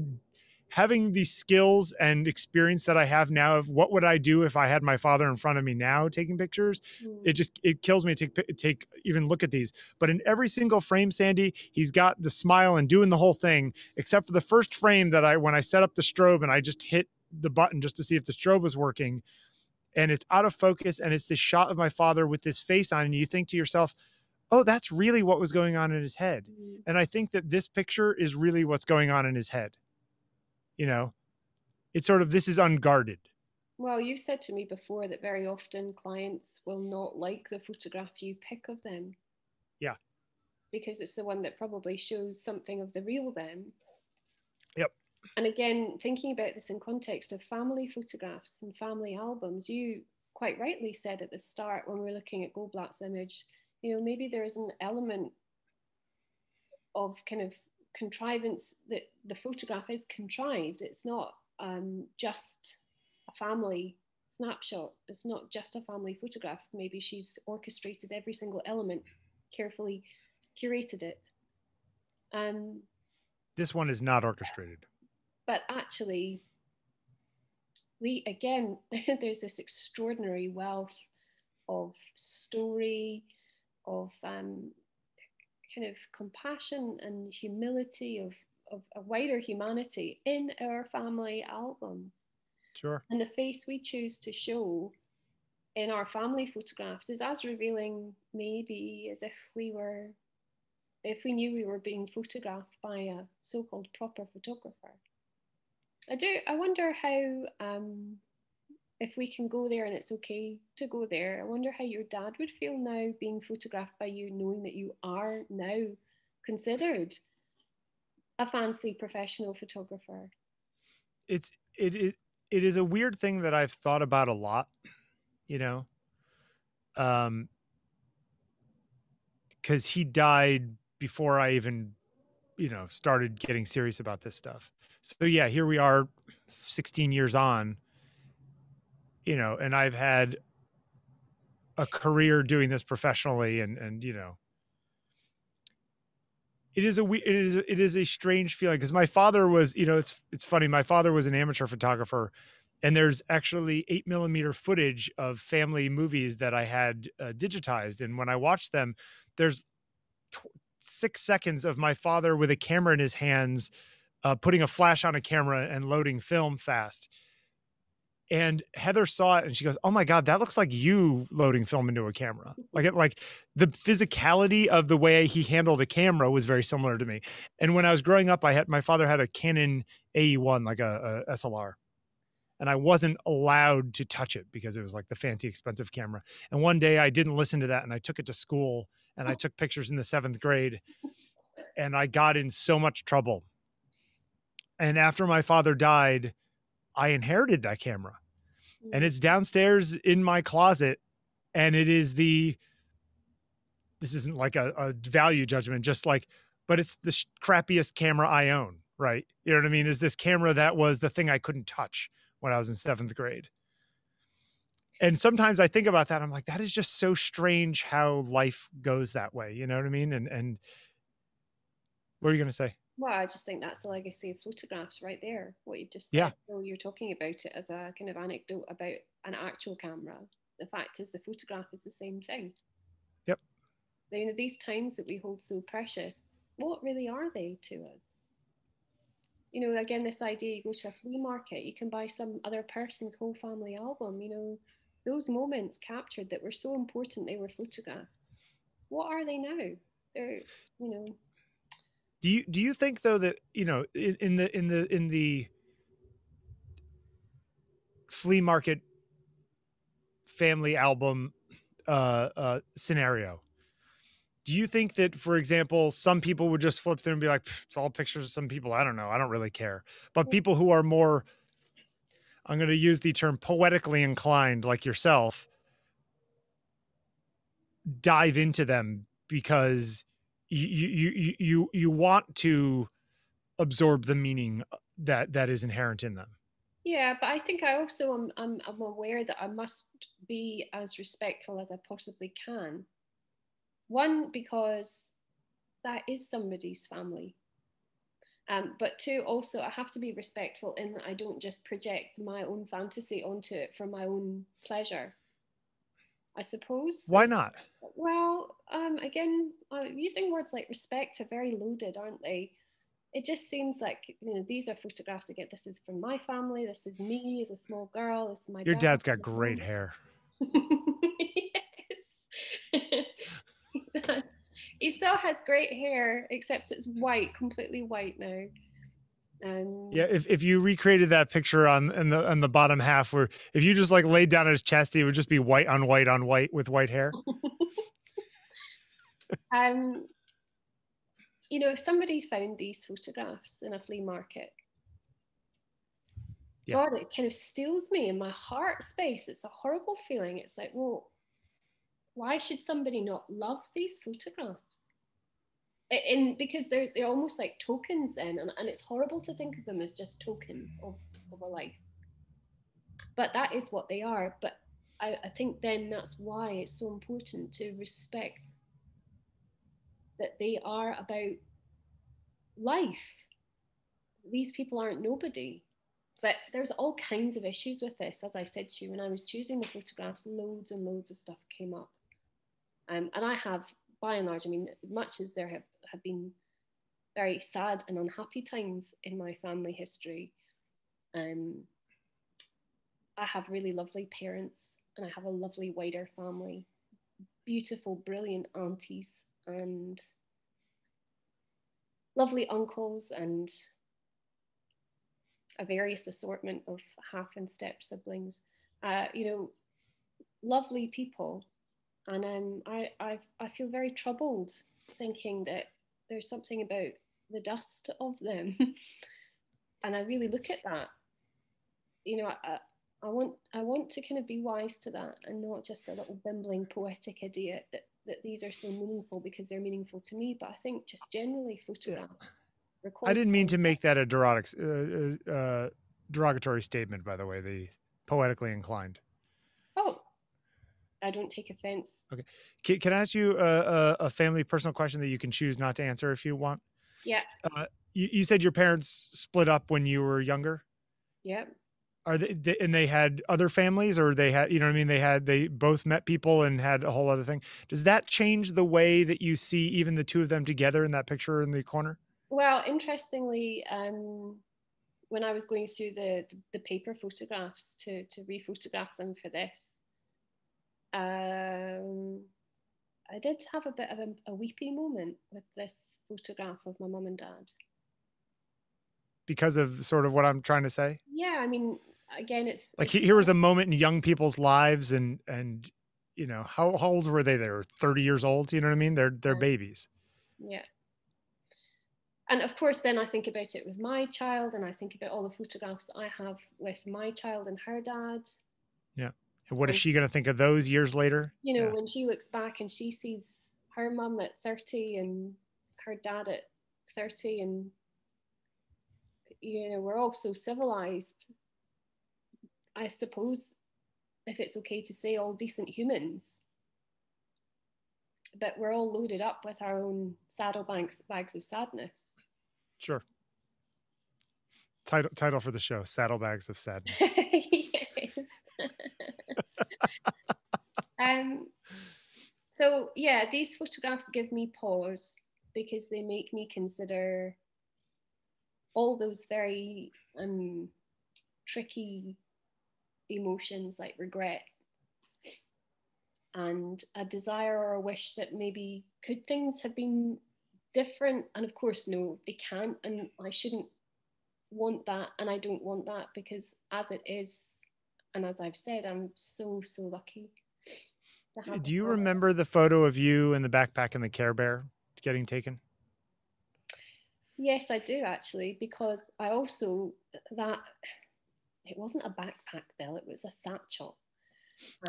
having the skills and experience that I have now of what would I do if I had my father in front of me now taking pictures, mm. it just it kills me to take take even look at these. But in every single frame, Sandi, he's got the smile and doing the whole thing, except for the first frame that I when I set up the strobe and I just hit the button just to see if the strobe was working, and it's out of focus and it's this shot of my father with this face on, and you think to yourself. Oh, that's really what was going on in his head. Mm. And I think that this picture is really what's going on in his head you know it's sort of this is unguarded.
Well you said to me before that very often clients will not like the photograph you pick of them.
Yeah.
Because it's the one that probably shows something of the real them.
Yep.
And again thinking about this in context of family photographs and family albums you quite rightly said at the start when we are looking at goldblatt's image you know maybe there is an element of kind of contrivance that the photograph is contrived. It's not um, just a family snapshot. It's not just a family photograph. Maybe she's orchestrated every single element, carefully curated it. Um,
this one is not orchestrated.
But actually, we again, *laughs* there's this extraordinary wealth of story, of um, kind of compassion and humility of, of a wider humanity in our family albums.
Sure.
And the face we choose to show in our family photographs is as revealing, maybe, as if we were, if we knew we were being photographed by a so called proper photographer. I do, I wonder how um, if we can go there and it's okay to go there, I wonder how your dad would feel now being photographed by you, knowing that you are now considered a fancy professional photographer.
It's it it, it is a weird thing that I've thought about a lot, you know. Um cuz he died before I even you know started getting serious about this stuff. So yeah, here we are 16 years on you know, and I've had a career doing this professionally and and you know it is a it is it is a strange feeling because my father was you know it's it's funny my father was an amateur photographer and there's actually eight millimeter footage of family movies that I had uh, digitized. And when I watched them there's six seconds of my father with a camera in his hands uh, putting a flash on a camera and loading film fast and Heather saw it and she goes, "Oh my god, that looks like you loading film into a camera." Like it, like the physicality of the way he handled a camera was very similar to me. And when I was growing up, I had my father had a Canon AE1, like a, a SLR, and I wasn't allowed to touch it because it was like the fancy, expensive camera. And one day I didn't listen to that, and I took it to school and I took pictures in the seventh grade, and I got in so much trouble And after my father died, I inherited that camera. And it's downstairs in my closet. And it is the, this isn't like a, a value judgment, just like, but it's the sh- crappiest camera I own, right? You know what I mean? Is this camera that was the thing I couldn't touch when I was in seventh grade. And sometimes I think about that. I'm like, that is just so strange how life goes that way. You know what I mean? And and what are you gonna say?
Well, I just think that's the legacy of photographs right there. What you've just said.
Yeah.
So you're talking about it as a kind of anecdote about an actual camera. The fact is, the photograph is the same thing.
Yep.
You know, these times that we hold so precious, what really are they to us? You know, again, this idea you go to a flea market, you can buy some other person's whole family album. You know, those moments captured that were so important, they were photographed. What are they now? They're, you know,
Do you do you think though that you know in, in the in the in the flea market family album uh, uh, scenario? Do you think that, for example, some people would just flip through and be like, "It's all pictures of some people. I don't know. I don't really care." But people who are more, I'm going to use the term poetically inclined, like yourself, dive into them because you you you you want to absorb the meaning that that is inherent in them.
Yeah, but I think I also am I'm, I'm aware that I must be as respectful as I possibly can. One, because that is somebody's family. Um, but two, also I have to be respectful in that I don't just project my own fantasy onto it for my own pleasure. I suppose.
Why not?
Well, um, again, uh, using words like respect are very loaded, aren't they? It just seems like you know these are photographs again. This is from my family. This is me as a small girl. This is my.
Your
dad,
dad's got great hair. *laughs*
yes, *laughs* he does. He still has great hair, except it's white, completely white now. Um,
Yeah, if, if you recreated that picture on in the on the bottom half, where if you just like laid down his chest, it would just be white on white on white with white hair. *laughs*
um, you know, if somebody found these photographs in a flea market,
Yeah.
God, it kind of steals me in my heart space. It's a horrible feeling. It's like, well, why should somebody not love these photographs? In because they're they're almost like tokens then, and, and it's horrible to think of them as just tokens of, of a life. But that is what they are. But I, I think then that's why it's so important to respect that they are about life. These people aren't nobody. But there's all kinds of issues with this. As I said to you, when I was choosing the photographs, loads and loads of stuff came up. Um, and I have, by and large, I mean, much as there have, have been very sad and unhappy times in my family history, um, I have really lovely parents and I have a lovely wider family, beautiful, brilliant aunties and lovely uncles and a various assortment of half and step siblings. Uh, you know, lovely people, and um, I, I I feel very troubled thinking that there's something about the dust of them, *laughs* and I really look at that. You know, I, I want I want to kind of be wise to that and not just a little bimbling poetic idiot that that these are so meaningful because they're meaningful to me. But I think just generally photographs.
I didn't mean to make that a derogatory, uh, uh, derogatory statement. By the way, the poetically inclined.
I don't take offense. Okay.
Can, can I ask you a, a, a family personal question that you can choose not to answer if you want?
Yeah,
You, you said your parents split up when you were younger.
yeah.
Are they, they and they had other families, or they had you know what I mean? They had they both met people and had a whole other thing. Does that change the way that you see even the two of them together in that picture in the corner?
Well, interestingly, um, when I was going through the the paper photographs to to rephotograph them for this, um, I did have a bit of a, a weepy moment with this photograph of my mum and dad.
Because of sort of what I'm trying to say.
Yeah, I mean, again, it's
like
it's
here was a moment in young people's lives and and you know how, how old were they they were 30 years old you know what i mean they're they're
Right.
babies
Yeah. and of course, then I think about it with my child, and I think about all the photographs that I have with my child and her dad.
Yeah. And what is she going to think of those years later?
You know,
yeah.
when she looks back and she sees her mum at 30 and her dad at 30, and, you know, we're all so civilized. I suppose, if it's okay to say, all decent humans but we're all loaded up with our own saddlebags bags of sadness.
Sure. Title title for the show: Saddlebags of Sadness. *laughs*
yes. Um. So yeah, these photographs give me pause because they make me consider all those very um, tricky emotions like regret and a desire or a wish that maybe could things have been different? And of course no they can't. And i shouldn't want that. And i don't want that because as it is and as i've said i'm so so lucky
do you remember the photo of you in the backpack and the care bear getting taken
yes i do actually because i also that it wasn't a backpack bill it was a satchel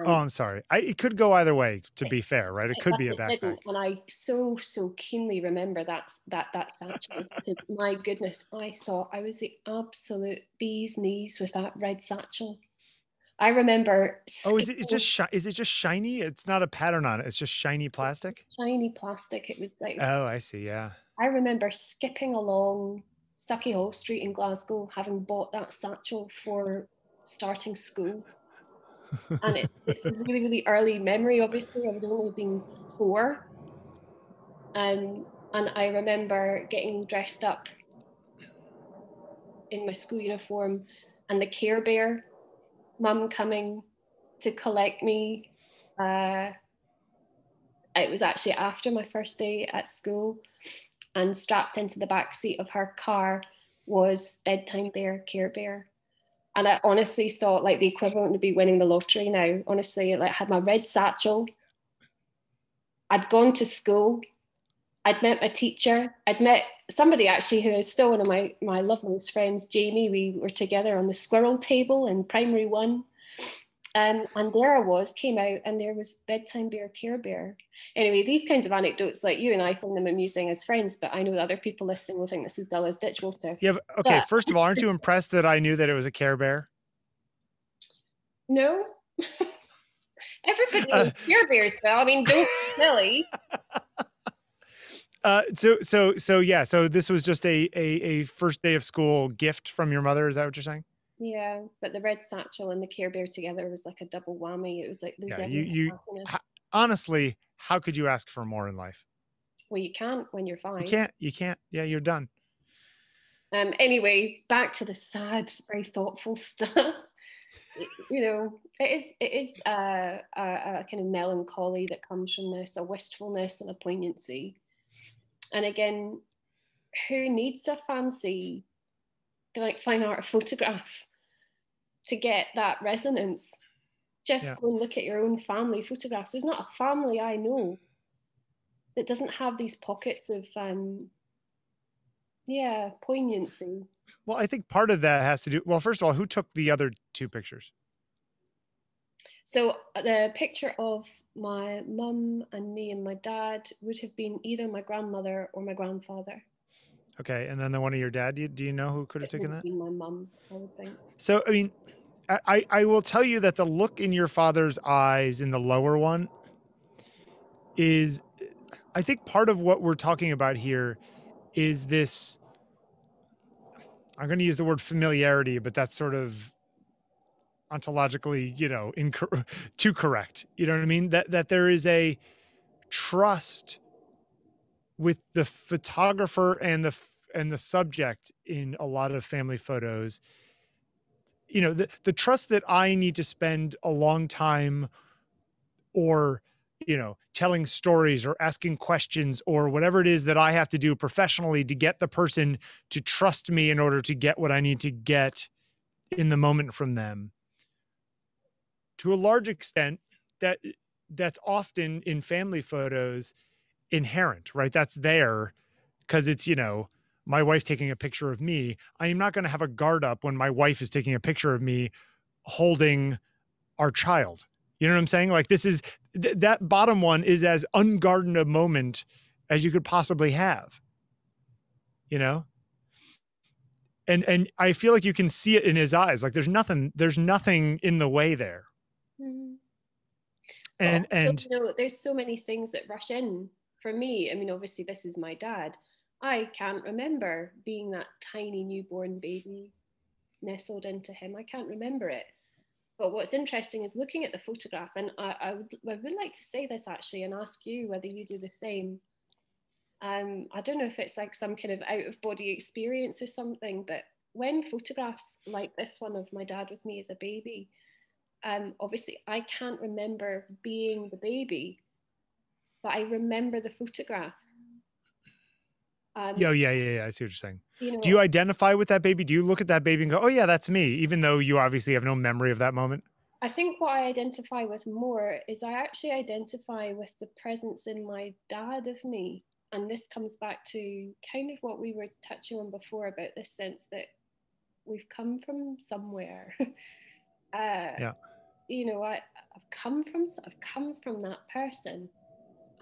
um, oh, I'm sorry. I, it could go either way. To be fair, right? It could be a backpack.
And I so so keenly remember that that that satchel. my goodness, I thought I was the absolute bee's knees with that red satchel. I remember.
Oh, is it just shi- is it just shiny? It's not a pattern on it. It's just shiny plastic.
Shiny plastic. It was like.
Oh, I see. Yeah.
I remember skipping along Sauchiehall Street in Glasgow, having bought that satchel for starting school and it, it's a *laughs* really really early memory obviously i would only have been four um, and i remember getting dressed up in my school uniform and the care bear mum coming to collect me uh, it was actually after my first day at school and strapped into the back seat of her car was bedtime bear care bear and I honestly thought like the equivalent would be winning the lottery now. Honestly, like I had my red satchel. I'd gone to school. I'd met my teacher. I'd met somebody actually who is still one of my, my loveliest friends, Jamie. We were together on the squirrel table in primary one. Um, and there I was, came out, and there was Bedtime Bear Care Bear. Anyway, these kinds of anecdotes, like you and I find them amusing as friends, but I know that other people listening will think this is dull as ditch water.
Yeah, but, okay. But, first of all, aren't you impressed that I knew that it was a Care Bear?
No. *laughs* Everybody knows uh, Care Bears, though. I mean, don't silly. *laughs*
Uh, so so so yeah. So this was just a, a a first day of school gift from your mother. Is that what you're saying?
Yeah, but the red satchel and the Care Bear together was like a double whammy. It was like the
yeah, you you honestly, how could you ask for more in life?
Well, you can't when you're fine.
You can't. You can't. Yeah, you're done.
Um. Anyway, back to the sad, very thoughtful *laughs* stuff. you know, it is it is a, a, a kind of melancholy that comes from this, a wistfulness and a poignancy. And again, who needs a fancy like fine art photograph to get that resonance. Just yeah. go and look at your own family photographs. There's not a family I know that doesn't have these pockets of um yeah, poignancy.
Well, I think part of that has to do well, first of all, who took the other two pictures?
So uh, the picture of my mum and me and my dad would have been either my grandmother or my grandfather.
Okay, and then the one of your dad. Do you, do you know who could have taken that?
My mom, I would think.
So, I mean, I I will tell you that the look in your father's eyes in the lower one is, I think, part of what we're talking about here is this. I'm going to use the word familiarity, but that's sort of ontologically, you know, incor- *laughs* too correct. You know what I mean? That that there is a trust with the photographer and the and the subject in a lot of family photos you know the, the trust that i need to spend a long time or you know telling stories or asking questions or whatever it is that i have to do professionally to get the person to trust me in order to get what i need to get in the moment from them to a large extent that that's often in family photos inherent, right? That's there because it's, you know, my wife taking a picture of me, I am not going to have a guard up when my wife is taking a picture of me holding our child. You know what I'm saying? Like this is th- that bottom one is as unguarded a moment as you could possibly have. You know? And and I feel like you can see it in his eyes. Like there's nothing there's nothing in the way there. And and
you know, there's so many things that rush in for me. I mean, obviously this is my dad I can't remember being that tiny newborn baby nestled into him. I can't remember it. But what's interesting is looking at the photograph, and I, I, would, I would like to say this actually and ask you whether you do the same. Um, I don't know if it's like some kind of out of body experience or something, but when photographs like this one of my dad with me as a baby, um, obviously I can't remember being the baby, but I remember the photograph
um, yeah, yeah, yeah, yeah. I see what you're saying. You know, Do you identify with that baby? Do you look at that baby and go, "Oh yeah, that's me," even though you obviously have no memory of that moment?
I think what I identify with more is I actually identify with the presence in my dad of me, and this comes back to kind of what we were touching on before about this sense that we've come from somewhere. *laughs* uh, yeah. You know, I, I've come from I've come from that person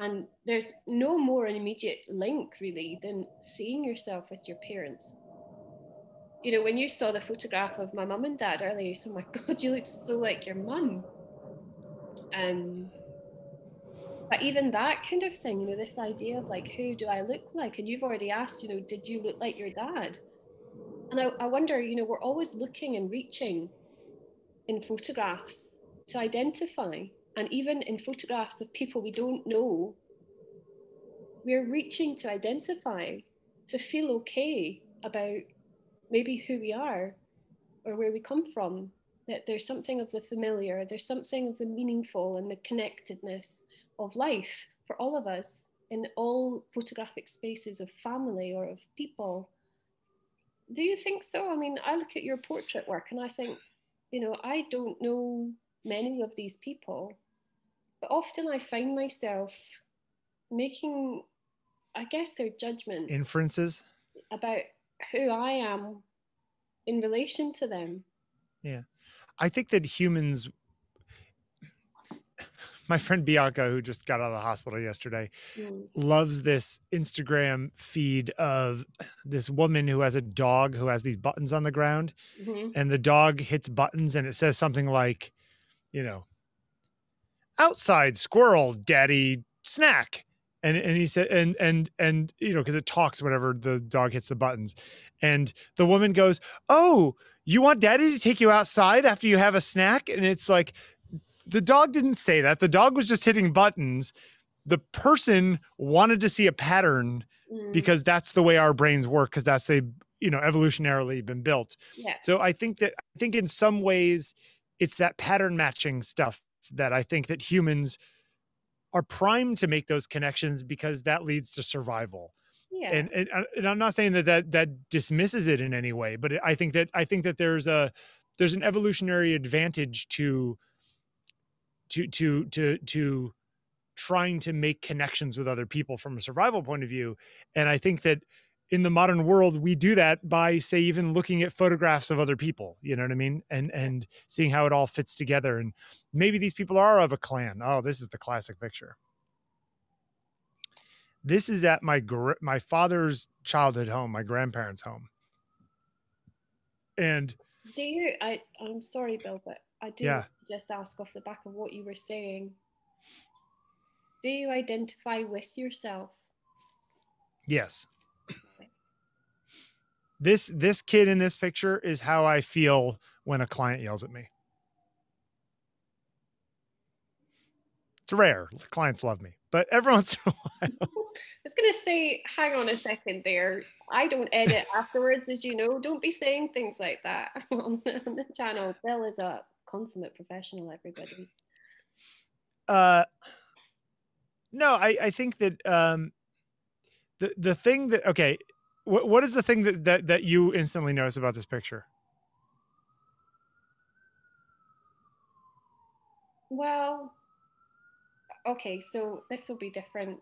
and there's no more immediate link really than seeing yourself with your parents. You know, when you saw the photograph of my mum and dad earlier, you said, oh my *laughs* God, you look so like your mum. Um, but even that kind of thing, you know, this idea of like, who do I look like? And you've already asked, you know, did you look like your dad? And I, I wonder, you know, we're always looking and reaching in photographs to identify and even in photographs of people we don't know, we're reaching to identify, to feel okay about maybe who we are or where we come from. That there's something of the familiar, there's something of the meaningful and the connectedness of life for all of us in all photographic spaces of family or of people. Do you think so? I mean, I look at your portrait work and I think, you know, I don't know many of these people, but often I find myself making, I guess, their judgments,
inferences
about who I am in relation to them.
Yeah. I think that humans, my friend Bianca, who just got out of the hospital yesterday, mm. loves this Instagram feed of this woman who has a dog who has these buttons on the ground, mm-hmm. and the dog hits buttons and it says something like, you know, outside squirrel daddy snack and and he said and and and you know because it talks whenever the dog hits the buttons and the woman goes oh you want daddy to take you outside after you have a snack and it's like the dog didn't say that the dog was just hitting buttons the person wanted to see a pattern mm. because that's the way our brains work because that's the you know evolutionarily been built yeah. so i think that i think in some ways it's that pattern matching stuff that I think that humans are primed to make those connections because that leads to survival. Yeah. And, and uh, and I'm not saying that that that dismisses it in any way, but I think that I think that there's a there's an evolutionary advantage to to to to to trying to make connections with other people from a survival point of view. And i think that in the modern world we do that by say even looking at photographs of other people you know what i mean? And and seeing how it all fits together. And maybe these people are of a clan. Oh this is the classic picture. This is at my gr- my father's childhood home my grandparents home. And
do you i i'm sorry bill but i do yeah. just ask off the back of what you were saying do you identify with yourself
yes this this kid in this picture is how I feel when a client yells at me. It's rare. Clients love me, but every *laughs* once in a while. *laughs*
I was going to say, hang on a second there. I don't edit afterwards, as you know. Don't be saying things like that *laughs* on the, on the channel. Bill is a consummate professional, everybody.
Uh, no, I, I think that um, the the thing that okay, what what is the thing that that that you instantly notice about this picture?
Well, okay, so this will be different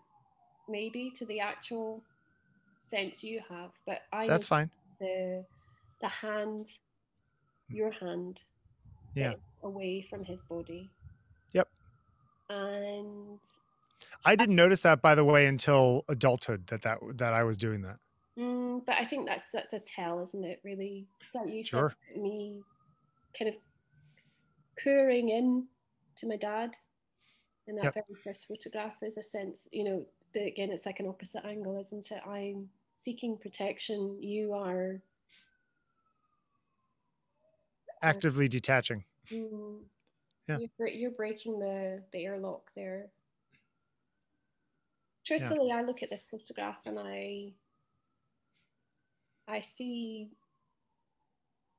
maybe to the actual sense you have, but I
That's fine.
the the hand, your hand,
Yeah.
away from his body.
Yep.
And
I didn't notice that, by the way, until adulthood that that that I was doing that.
mm, but I think that's that's a tell, isn't it? Really, so you
Sure.
me, kind of cooring in to my dad in that
Yep.
very first photograph. is a sense, you know, that again, it's like an opposite angle, isn't it? I'm seeking protection. You are
Actively detaching.
Mm.
Yeah.
You're, you're breaking the, the airlock there. Truthfully, I look at this photograph and I I see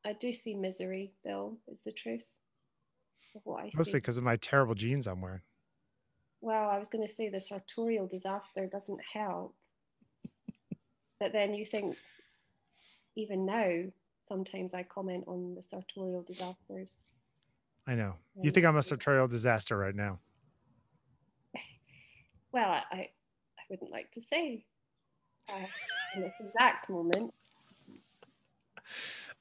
I do see misery, Bill, is the truth of what I
Mostly because of my terrible jeans I'm wearing.
Well, I was going to say the sartorial disaster doesn't help. but then you think, even now, sometimes I comment on the sartorial disasters.
I know. You think I'm a sartorial disaster right now. *laughs*
Well, I, I, I wouldn't like to say uh, in this exact moment.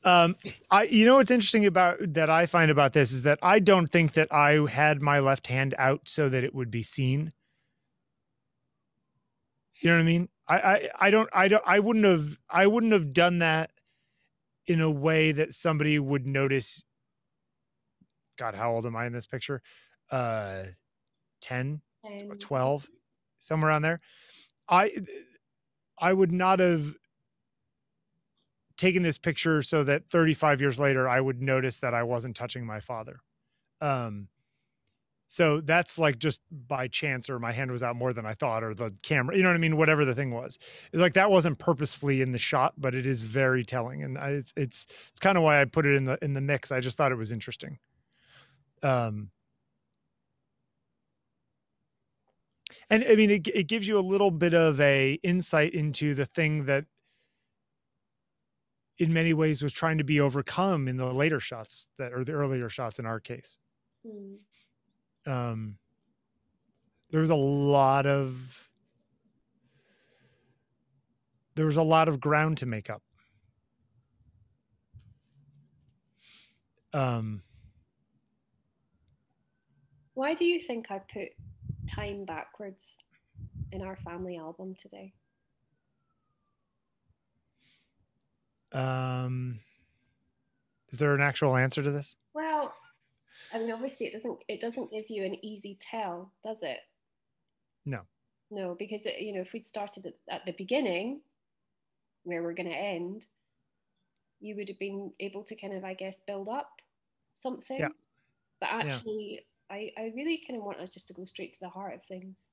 Um, I, you know, what's interesting about that I find about this is that I don't think that I had my left hand out so that it would be seen. You know what I mean? I, I, I don't, I don't, I wouldn't have, I wouldn't have done that in a way that somebody would notice. God, how old am I in this picture? Uh, 10,
Um,
12 somewhere around there i i would not have taken this picture so that 35 years later i would notice that i wasn't touching my father um so that's like just by chance or my hand was out more than i thought or the camera you know what i mean? Whatever the thing was. It's like that wasn't purposefully in the shot but it is very telling and I, it's it's it's kind of why i put it in the in the mix. I just thought it was interesting. Um and i mean it, it gives you a little bit of a insight into the thing that in many ways was trying to be overcome in the later shots that or the earlier shots in our case.
Hmm.
Um there was a lot of there was a lot of ground to make up um
Why do you think I put time backwards in our family album today?
um is there an actual answer to this
Well, I mean, obviously, it doesn't. It doesn't give you an easy tell, does it?
No.
No, because it, you know, if we'd started at, at the beginning, where we're going to end, you would have been able to kind of, I guess, build up something.
Yeah.
But actually, I, I really kind of want us just to go straight to the heart of things.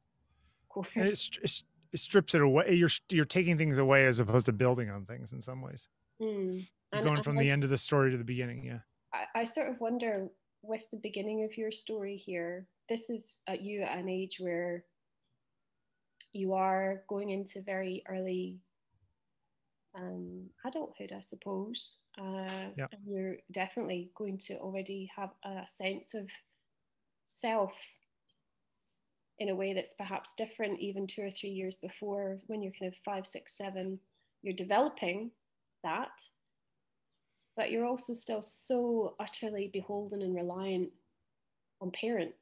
Of
it, it it strips it away you're you're taking things away as opposed to building on things in some ways
Mm. And-
going
and
from the end of the story to the beginning yeah
I, I sort of wonder with the beginning of your story here, this is at you at an age where you are going into very early um, adulthood, I suppose. Uh,
Yep.
And you're definitely going to already have a sense of self in a way that's perhaps different even two or three years before when you're kind of five, six, seven, you're developing that but you're also still so utterly beholden and reliant on parent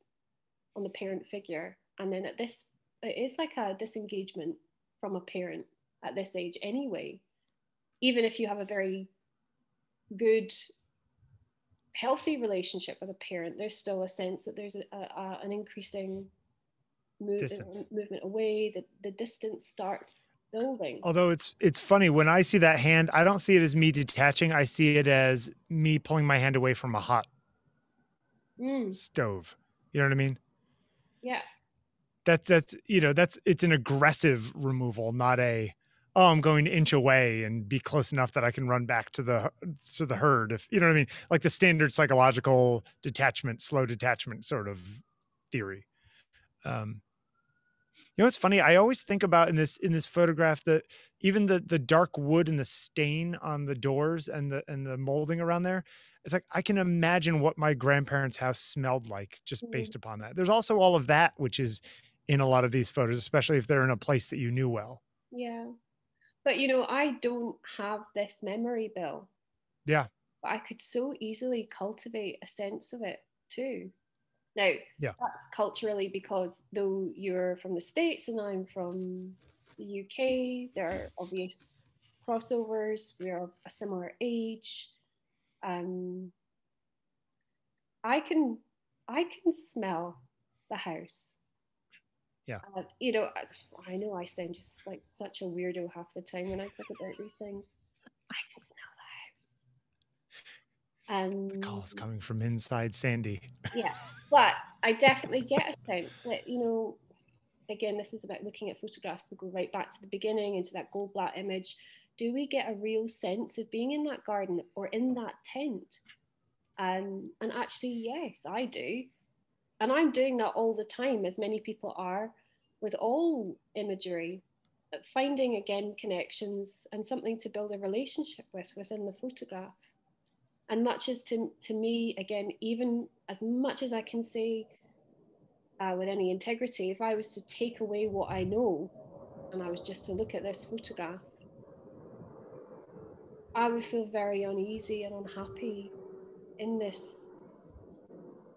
on the parent figure. And then at this it is like a disengagement from a parent at this age anyway. Even if you have a very good healthy relationship with a parent there's still a sense that there's a, a, an increasing move, movement away the, the distance starts building.
Although it's it's funny when i see that hand i don't see it as me detaching i see it as me pulling my hand away from a hot
Mm,
stove you know what i mean?
Yeah.
That's that's you know that's it's an aggressive removal not a oh i'm going to inch away and be close enough that i can run back to the to the herd if you know what i mean? Like the standard psychological detachment slow detachment sort of theory. Um you know what's funny i always think about in this in this photograph that even the the dark wood and the stain on the doors and the and the molding around there it's like i can imagine what my grandparents house smelled like just
Mhm.
based upon that there's also all of that which is in a lot of these photos especially if they're in a place that you knew well
Yeah. But you know, I don't have this memory, Bill.
Yeah.
But I could so easily cultivate a sense of it too. Now,
yeah.
that's culturally because though you're from the States and I'm from the UK, there are obvious crossovers. We are of a similar age. Um, I can I can smell the house.
Yeah.
Uh, you know, I, I, know I sound just like such a weirdo half the time when I talk about these things. I can smell. Um,
the call's coming from inside Sandi.
yeah, *laughs* but I definitely get a sense that you know, again, this is about looking at photographs. We go right back to the beginning into that Goldblatt image. Do we get a real sense of being in that garden or in that tent? Um, and actually, yes, I do. And I'm doing that all the time, as many people are with all imagery, finding again connections and something to build a relationship with within the photograph. And much as to, to me, again, even as much as I can say uh, with any integrity, if I was to take away what I know and I was just to look at this photograph, I would feel very uneasy and unhappy in this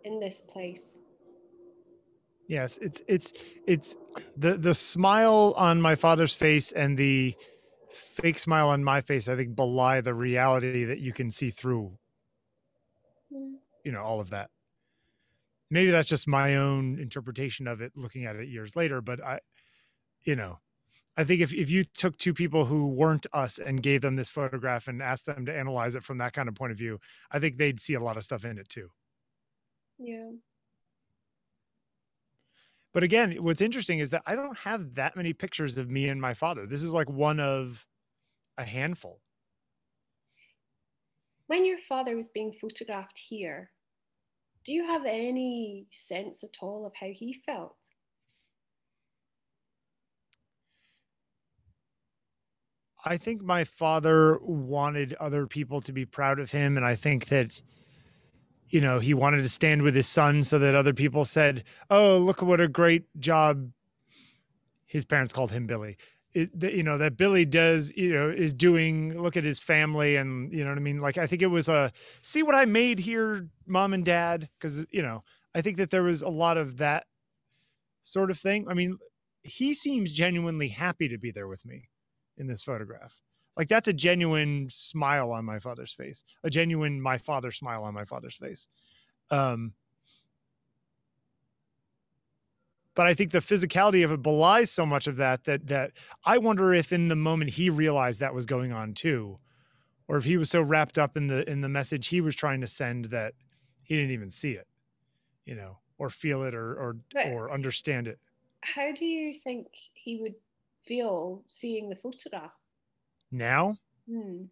in this place.
Yes it's it's it's the the smile on my father's face and the fake smile on my face i think belie the reality that you can see through you know all of that maybe that's just my own interpretation of it looking at it years later but i you know I think if, if you took two people who weren't us and gave them this photograph and asked them to analyze it from that kind of point of view, I think they'd see a lot of stuff in it too.
Yeah.
But again, what's interesting is that I don't have that many pictures of me and my father. This is like one of a handful.
When your father was being photographed here, do you have any sense at all of how he felt?
I think my father wanted other people to be proud of him. And I think that, you know, he wanted to stand with his son so that other people said, oh, look what a great job. His parents called him Billy. It, you know that Billy does, you know, is doing. Look at his family, and you know what I mean. Like I think it was a see what I made here, mom and dad, because you know I think that there was a lot of that sort of thing. I mean, he seems genuinely happy to be there with me in this photograph. Like that's a genuine smile on my father's face, a genuine my father smile on my father's face. Um, but I think the physicality of it belies so much of that that that I wonder if in the moment he realized that was going on too, or if he was so wrapped up in the in the message he was trying to send that he didn't even see it, you know, or feel it or or but or understand it.
How do you think he would feel seeing the photograph?
Now?
Hmm.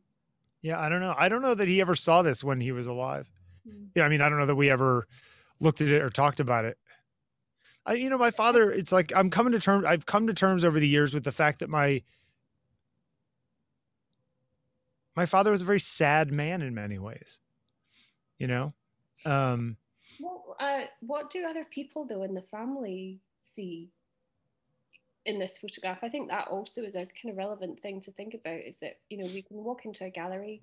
Yeah, I don't know. I don't know that he ever saw this when he was alive. Hmm. Yeah, I mean, I don't know that we ever looked at it or talked about it. I, you know, my father, it's like I'm coming to terms, I've come to terms over the years with the fact that my, my father was a very sad man in many ways, you know? Um,
well, uh, what do other people though in the family see in this photograph. I think that also is a kind of relevant thing to think about is that, you know, we can walk into a gallery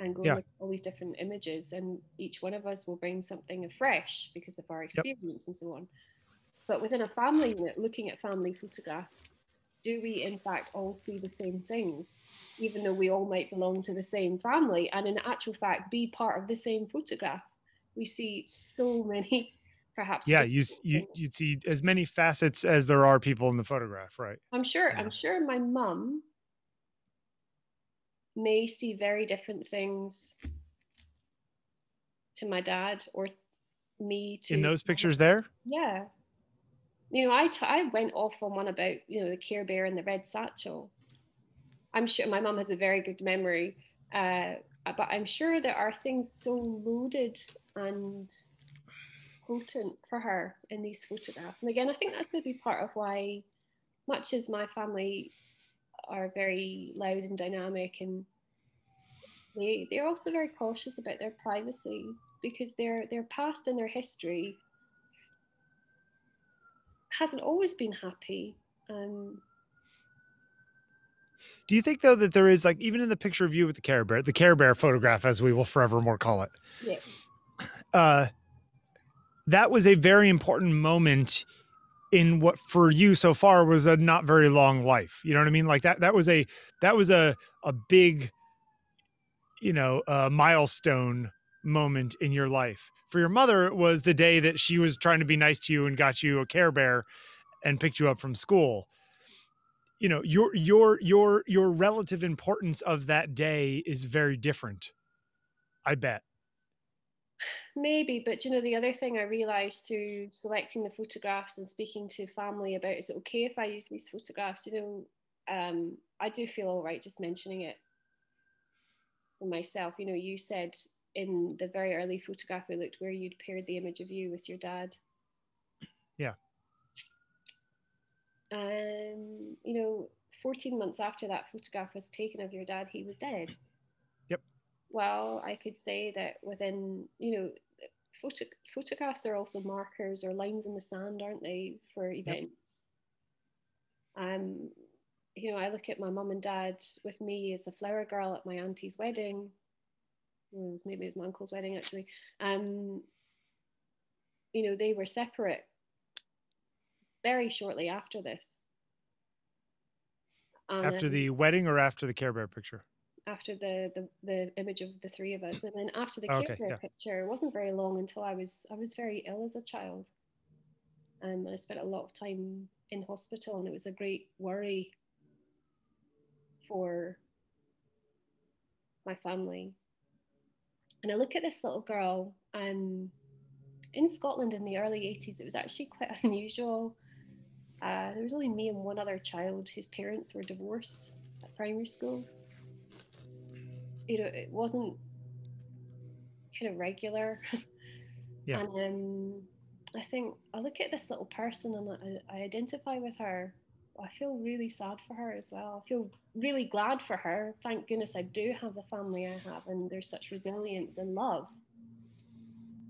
and go yeah. look at all these different images and each one of us will bring something afresh because of our experience yep. and so on. But within a family unit, looking at family photographs, do we in fact all see the same things, even though we all might belong to the same family and in actual fact be part of the same photograph? We see so *laughs* many perhaps
yeah you you you see as many facets as there are people in the photograph right?
I'm sure yeah. i'm sure my mum may see very different things to my dad or me to
in those pictures there?
Yeah. You know I, t- I went off on one about you know the care bear and the red satchel. I'm sure my mum has a very good memory uh, but i'm sure there are things so loaded and potent for her in these photographs. And again, I think that's maybe part of why, much as my family are very loud and dynamic, and they they're also very cautious about their privacy because their their past and their history hasn't always been happy. Um,
Do you think though that there is like even in the picture of you with the Care Bear, the Care Bear photograph, as we will forevermore call it,
Yeah.
uh, that was a very important moment in what for you so far was a not very long life. You know what I mean? Like that that was a that was a a big, you know, uh, milestone moment in your life. For your mother, it was the day that she was trying to be nice to you and got you a Care Bear and picked you up from school. You know, your your your your relative importance of that day is very different. I bet.
Maybe, but you know, the other thing I realised through selecting the photographs and speaking to family about is it okay if I use these photographs? You know, um, I do feel all right just mentioning it for myself. You know, you said in the very early photograph we looked where you'd paired the image of you with your dad.
Yeah.
Um, you know, 14 months after that photograph was taken of your dad, he was dead.
Yep.
Well, I could say that within, you know, photo- photographs are also markers or lines in the sand, aren't they, for events? Um, you know, I look at my mum and dad with me as a flower girl at my auntie's wedding. Well, it was maybe it was my uncle's wedding actually. Um, you know, they were separate very shortly after this. And,
After
um,
the wedding or after the Care Bear picture?
After the, the the image of the three of us, and then after the
Oh, okay, yeah.
picture, it wasn't very long until I was I was very ill as a child, um, and I spent a lot of time in hospital, and it was a great worry for my family. And I look at this little girl, um, in Scotland in the early 80s, it was actually *laughs* quite unusual. Uh, there was only me and one other child whose parents were divorced at primary school. You know, it wasn't kind of regular.
Yeah.
And um, I think I look at this little person and I, I identify with her. I feel really sad for her as well. I feel really glad for her. Thank goodness I do have the family I have, and there's such resilience and love.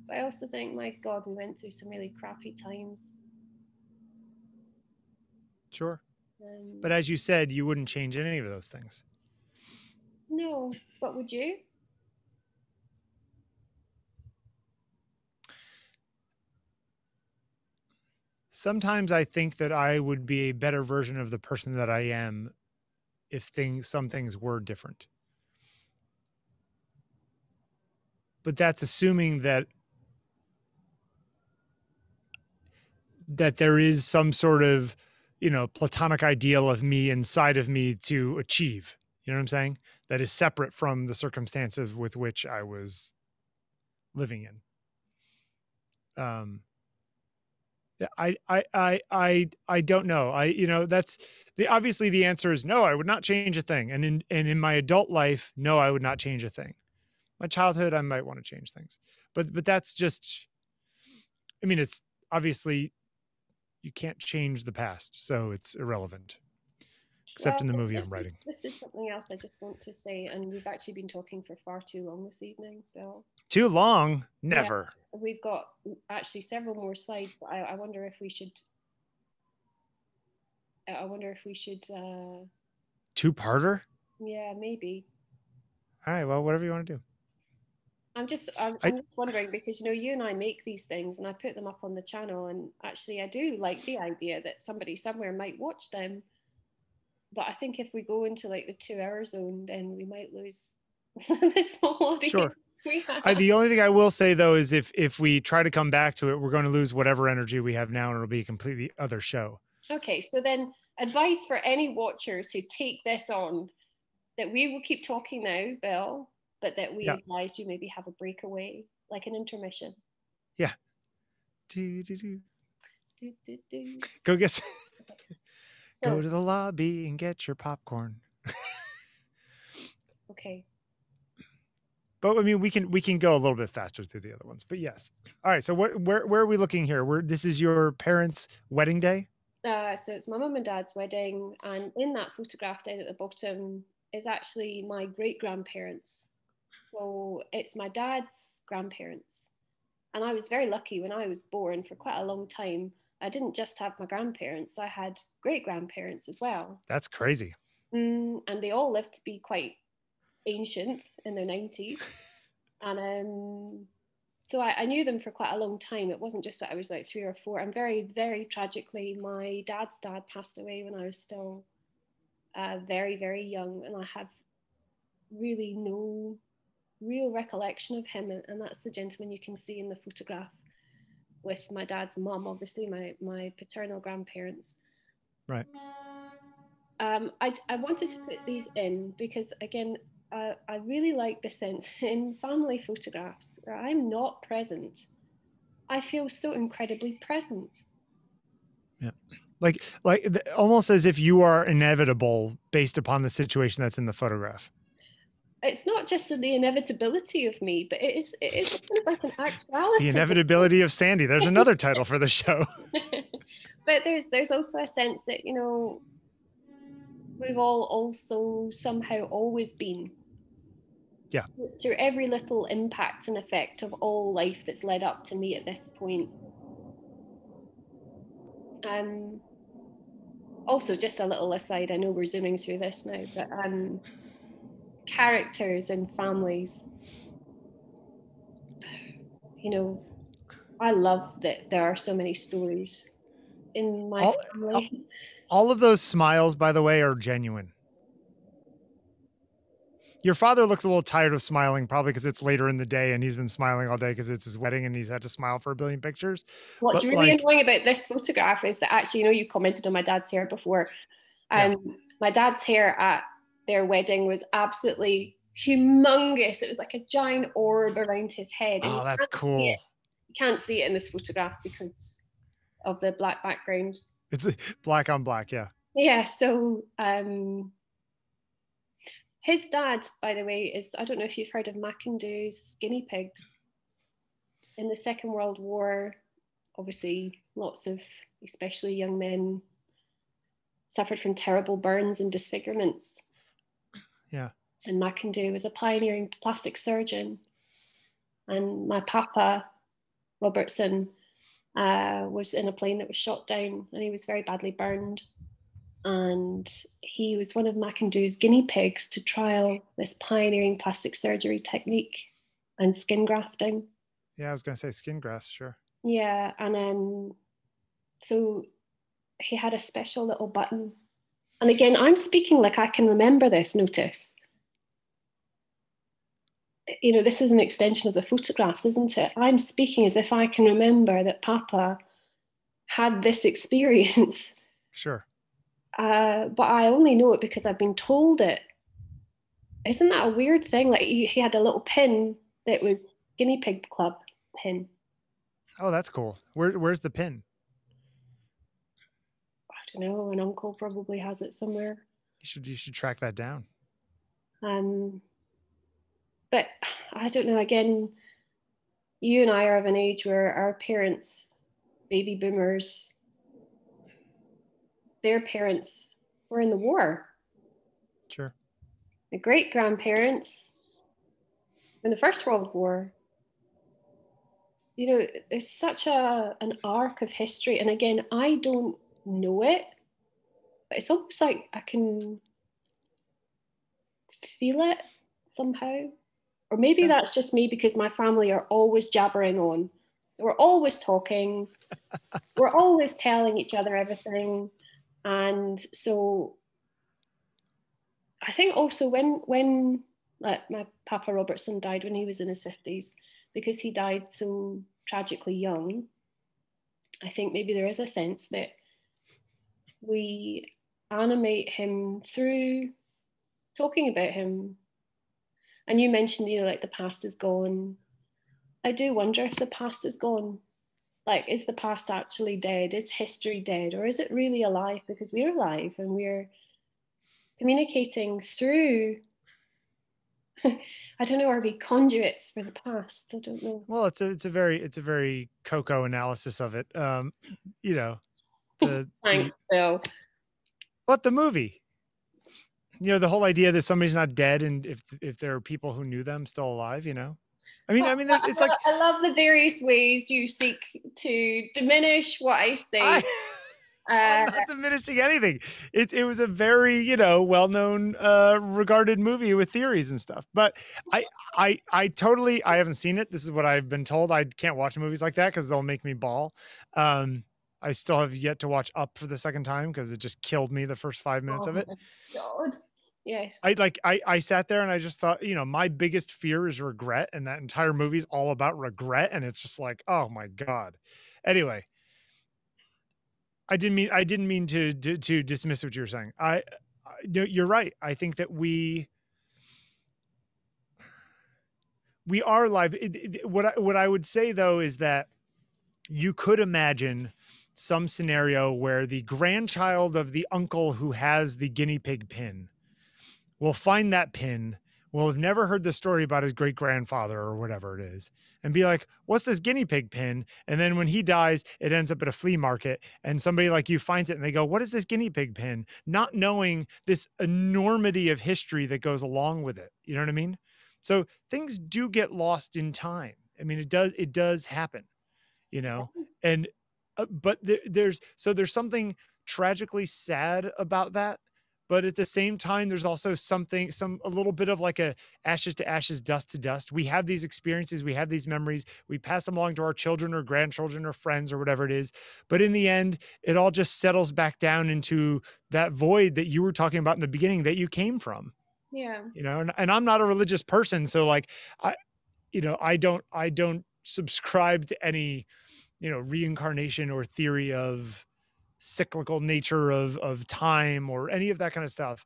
But I also think, my God, we went through some really crappy times.
Sure.
Um,
But as you said, you wouldn't change any of those things.
No, but would you?
Sometimes I think that I would be a better version of the person that I am if things some things were different. But that's assuming that that there is some sort of, you know, platonic ideal of me inside of me to achieve. You know what I'm saying? That is separate from the circumstances with which I was living in. Um I, I, I, I, I don't know. I, you know, that's the obviously the answer is no. I would not change a thing. And in and in my adult life, no, I would not change a thing. My childhood, I might want to change things, but but that's just. I mean, it's obviously you can't change the past, so it's irrelevant. Except in the movie I'm writing.
This is something else I just want to say, and we've actually been talking for far too long this evening, Bill.
Too long? Never.
We've got actually several more slides, but I, I wonder if we should. I I wonder if we should. Uh,
Two parter.
yeah, maybe.
All right. Well, whatever you want to do.
I'm just, I'm, I'm just wondering because you know you and I make these things and I put them up on the channel, and actually I do like the idea that somebody somewhere might watch them. But I think if we go into like the two-hour zone, then we might lose *laughs* the small audience
Sure. *laughs* I, the only thing I will say though is if if we try to come back to it, we're going to lose whatever energy we have now, and it'll be a completely other show.
Okay, so then advice for any watchers who take this on that we will keep talking now, Bill, but that we
Yeah.
advise you maybe have a breakaway, like an intermission. Yeah.
Do, do, do.
Do, do, do.
Go get *laughs* s- go to the lobby and get your popcorn.
okay.
But I mean, we can we can go a little bit faster through the other ones. But yes. All right. So what where where are we looking here? Where this is your parents' wedding day?
Uh, so it's my mum and dad's wedding, and in that photograph down at the bottom is actually my great grandparents. So it's my dad's grandparents. And I was very lucky when I was born for quite a long time. I didn't just have my grandparents, I had great grandparents as well.
That's crazy.
Mm, and they all lived to be quite ancient in their 90s. *laughs* And um, so I, I, knew them for quite a long time. It wasn't just that I was like three or four. And very, very tragically, my dad's dad passed away when I was still uh, very, very young. And I have really no real recollection of him. And, and that's the gentleman you can see in the photograph with my dad's mum, obviously, my, my paternal grandparents.
Right.
Um, I, I wanted to put these in because, again, I, I really like the sense *laughs* in family photographs where I'm not present, I feel so incredibly present.
Yeah. Like, like almost as if you are inevitable based upon the situation that's in the photograph.
It's not just the inevitability of me, but it is it is kind of like an actuality.
The inevitability of Sandi. There's another title for the show. *laughs* *laughs*
but there's there's also a sense that you know we've all also somehow always been.
Yeah.
Through every little impact and effect of all life that's led up to me at this point. Um, also, just a little aside, I know we're zooming through this now, but um, characters and families, you know, I love that there are so many stories in my
all,
family.
All of those smiles, by the way, are genuine. Your father looks a little tired of smiling, probably because it's later in the day and he's been smiling all day because it's his wedding and he's had to smile for a billion pictures.
What's but really like, annoying about this photograph is that actually, you know, you commented on my dad's hair before. and yeah. Um, my dad's hair at their wedding was absolutely humongous. It was like a giant orb around his head.
Oh, that's cool.
You can't see it in this photograph because of the black background.
It's black on black, yeah.
Yeah. So um, his dad, by the way, is I don't know if you've heard of McIndoe's guinea pigs. In the Second World War, obviously, lots of, especially young men, suffered from terrible burns and disfigurements.
Yeah.
And McIndoe was a pioneering plastic surgeon. And my papa, Robertson, uh, was in a plane that was shot down and he was very badly burned. And he was one of McIndoe's guinea pigs to trial this pioneering plastic surgery technique and skin grafting.
Yeah, I was going to say skin grafts, sure.
Yeah. And then, so he had a special little button. And again, I'm speaking like I can remember this notice you know, this is an extension of the photographs, isn't it? I'm speaking as if I can remember that Papa had this experience. *laughs*
Sure.
Uh, but I only know it because I've been told it. Isn't that a weird thing? Like he, he had a little pin that was guinea pig club pin.
Oh, that's cool. Where where's the pin?
Don't know. An uncle probably has it somewhere.
You should you should track that down.
Um, but I don't know, again, you and I are of an age where our parents, baby boomers, their parents were in the war.
Sure.
The great grandparents in the First World War. You know, there's such a an arc of history. And again, I don't know it, but it's almost like I can feel it somehow. Or maybe that's just me because my family are always jabbering on. We're always talking. *laughs* We're always telling each other everything. And so I think also when when like my Papa Robertson died when he was in his 50s, because he died so tragically young, I think maybe there is a sense that we animate him through talking about him and you mentioned, you know, like the past is gone. I do wonder if the past is gone. Like, is the past actually dead? Is history dead? Or is it really alive? Because we're alive and we're communicating through *laughs* I don't know, are we conduits for the past? I don't know.
Well, it's a it's a very it's a very Coco analysis of it. Um, you know, the, *laughs*
Thanks, the,
What the movie? you know the whole idea that somebody's not dead and if if there are people who knew them still alive you know i mean i mean it's like
i love the various ways you seek to diminish what i say I, *laughs* Uh,
not diminishing anything. It it was a very you know well known uh, regarded movie with theories and stuff. But I I I totally I haven't seen it. This is what I've been told. I can't watch movies like that because they'll make me bawl. Um, I still have yet to watch Up for the second time because it just killed me the first five minutes
oh
of it.
God. Yes.
I like I I sat there and I just thought, you know, my biggest fear is regret, and that entire movie is all about regret, and it's just like, oh my god. Anyway, I didn't mean I didn't mean to to, to dismiss what you're saying. I, I you're right. I think that we we are live. It, it, what I, what I would say though is that you could imagine some scenario where the grandchild of the uncle who has the guinea pig pin will find that pin will have never heard the story about his great grandfather or whatever it is and be like, what's this guinea pig pin? And then when he dies, it ends up at a flea market and somebody like you finds it and they go, what is this guinea pig pin? Not knowing this enormity of history that goes along with it. You know what I mean? So things do get lost in time. I mean, it does, it does happen, you know, and, uh, but there, there's, so there's something tragically sad about that but at the same time there's also something some a little bit of like a ashes to ashes dust to dust. We have these experiences we have these memories we pass them along to our children or grandchildren or friends or whatever it is but in the end it all just settles back down into that void that you were talking about in the beginning that you came from.
Yeah.
You know and, and i'm not a religious person so like i you know i don't i don't subscribe to any you know reincarnation or theory of cyclical nature of of time or any of that kind of stuff.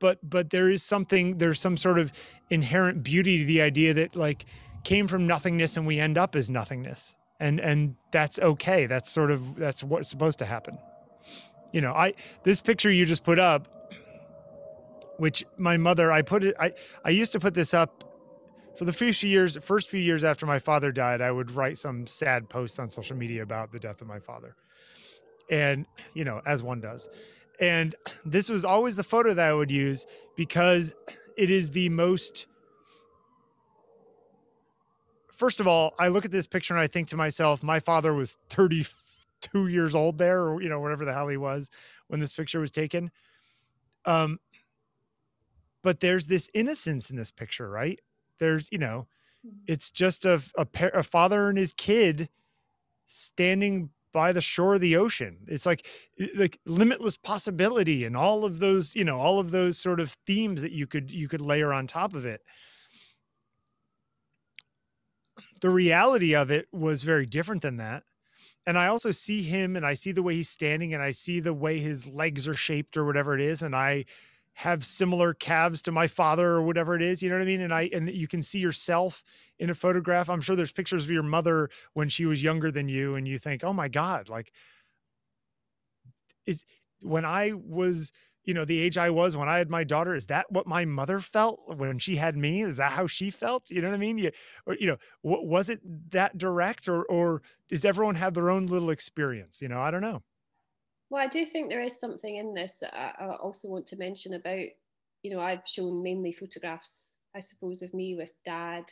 But but there is something there's some sort of inherent beauty to the idea that like came from nothingness and we end up as nothingness. And and that's okay. That's sort of that's what's supposed to happen. You know i this picture you just put up which my mother i put it i i used to put this up for the first few years, first few years after my father died, I would write some sad post on social media about the death of my father, and you know, as one does. And this was always the photo that I would use because it is the most. First of all, I look at this picture and I think to myself, my father was 32 years old there, or you know, whatever the hell he was when this picture was taken. Um, but there's this innocence in this picture, right? There's you know mm-hmm. it's just a a, pair, a father and his kid standing by the shore of the ocean. It's like like limitless possibility and all of those you know all of those sort of themes that you could you could layer on top of it. The reality of it was very different than that. And i also see him and i see the way he's standing and i see the way his legs are shaped or whatever it is. And i have similar calves to my father or whatever it is you know what i mean? And i and you can see yourself in a photograph. I'm sure there's pictures of your mother when she was younger than you and you think oh my god like is when i was you know the age i was when i had my daughter is that what my mother felt when she had me? Is that how she felt? You know what i mean? You, or, you know was it that direct or or does everyone have their own little experience? You know i don't know
well, I do think there is something in this that I, I also want to mention about, you know, I've shown mainly photographs, I suppose, of me with dad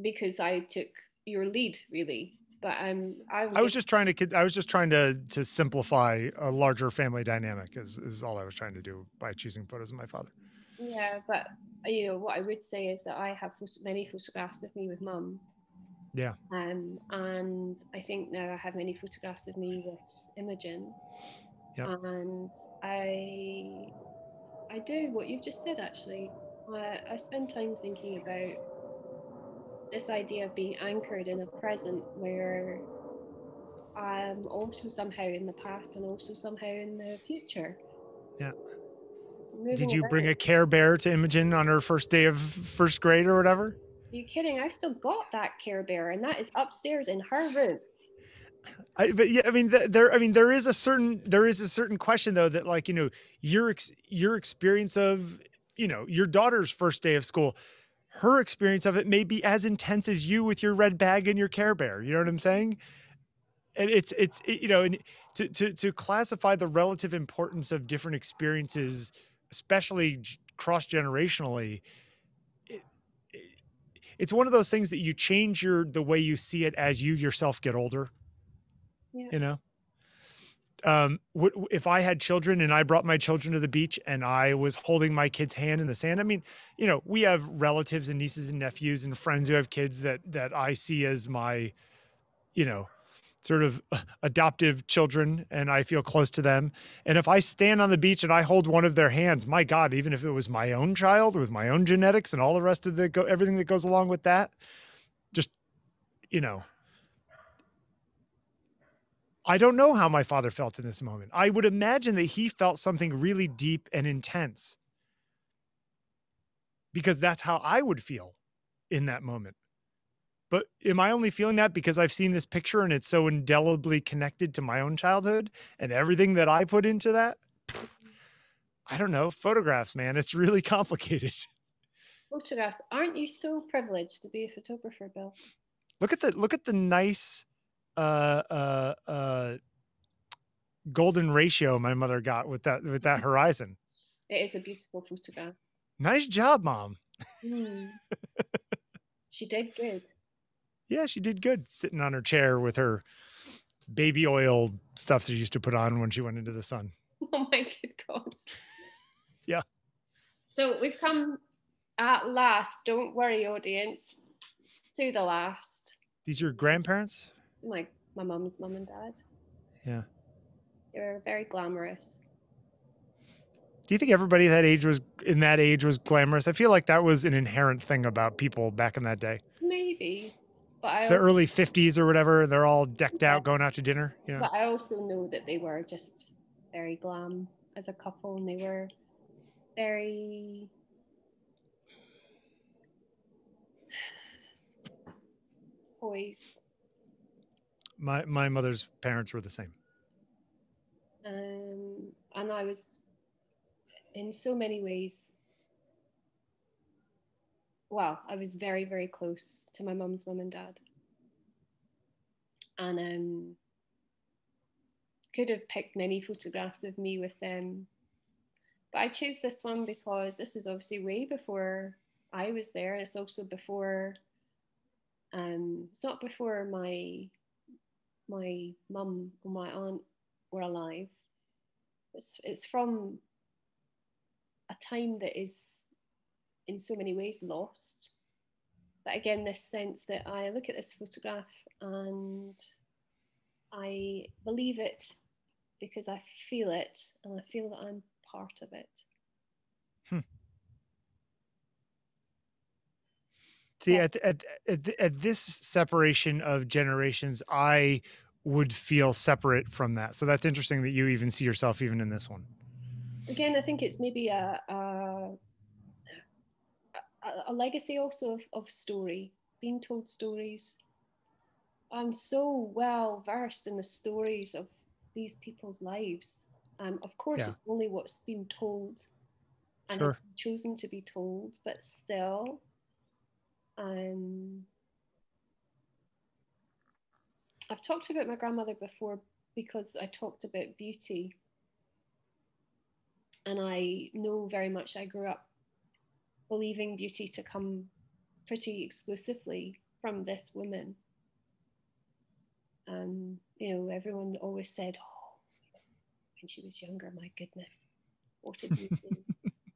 because I took your lead really. But um, I,
I was just trying to I was just trying to to simplify a larger family dynamic is is all I was trying to do by choosing photos of my father.
Yeah, but you know what I would say is that I have many photographs of me with mum.
Yeah.
Um, and I think now I have many photographs of me with Imogen. Yep. And I I do what you've just said actually. I, I spend time thinking about this idea of being anchored in a present where I'm also somehow in the past and also somehow in the future.
Yeah. Moving Did you bring a Care Bear to Imogen on her first day of first grade or whatever?
Are you kidding? I've still got that Care Bear, and that is upstairs in her room.
I, but yeah, I mean, there, I mean, there is a certain, there is a certain question though that like, you know, your, ex, your experience of, you know, your daughter's first day of school, her experience of it may be as intense as you with your red bag and your care bear. You know what I'm saying? And it's, it's, it, you know, and to, to, to classify the relative importance of different experiences, especially cross generationally, it's one of those things that you change your, the way you see it as you yourself get older
yeah.
you know um, w- if I had children and I brought my children to the beach and I was holding my kid's hand in the sand, I mean, you know, we have relatives and nieces and nephews and friends who have kids that that I see as my, you know, sort of *laughs* adoptive children and I feel close to them. And if I stand on the beach and I hold one of their hands, my God, even if it was my own child with my own genetics and all the rest of the go everything that goes along with that, just you know, I don't know how my father felt in this moment. I would imagine that he felt something really deep and intense because that's how I would feel in that moment. But am I only feeling that because I've seen this picture and it's so indelibly connected to my own childhood and everything that I put into that? I don't know. Photographs, man, it's really *laughs* complicated.
Photographs. Aren't you so privileged to be a photographer, Bill?
Look at the look at the nice uh uh uh golden ratio my mother got with that with that horizon.
It is a beautiful photograph.
Nice job, mom.
Mm. *laughs* she did good
yeah, she did good sitting on her chair with her baby oil stuff she used to put on when she went into the sun. *laughs*
Oh my good God.
Yeah.
So we've come at last, don't worry, audience, to the last.
These are your grandparents?
My my mum's mum and dad.
Yeah.
They were very glamorous.
Do you think everybody that age was in that age was glamorous? I feel like that was an inherent thing about people back in that day.
Maybe.
But it's I the also, early 50s or whatever. They're all decked yeah. out going out to dinner. You know?
But I also know that they were just very glam as a couple and they were very poised.
My my mother's parents were the same.
Um, and I was in so many ways well, I was very, very close to my mum's mum and dad. And um, could have picked many photographs of me with them. But I chose this one because this is obviously way before I was there. And it's also before, um, it's not before my my mum or my aunt were alive. It's, it's from a time that is in so many ways lost. But again, this sense that I look at this photograph and I believe it because I feel it and I feel that I'm part of it. Hmm.
See, at, at, at, at this separation of generations, I would feel separate from that. So that's interesting that you even see yourself even in this one.
Again, I think it's maybe a, a a, legacy also of, of story, being told stories. I'm so well versed in the stories of these people's lives. Um, of course, yeah. it's only what's been told and sure. chosen to be told, but still, um, I've talked about my grandmother before because I talked about beauty. And I know very much I grew up believing beauty to come pretty exclusively from this woman. And, you know, everyone always said, oh, when she was younger, my goodness, what a beauty.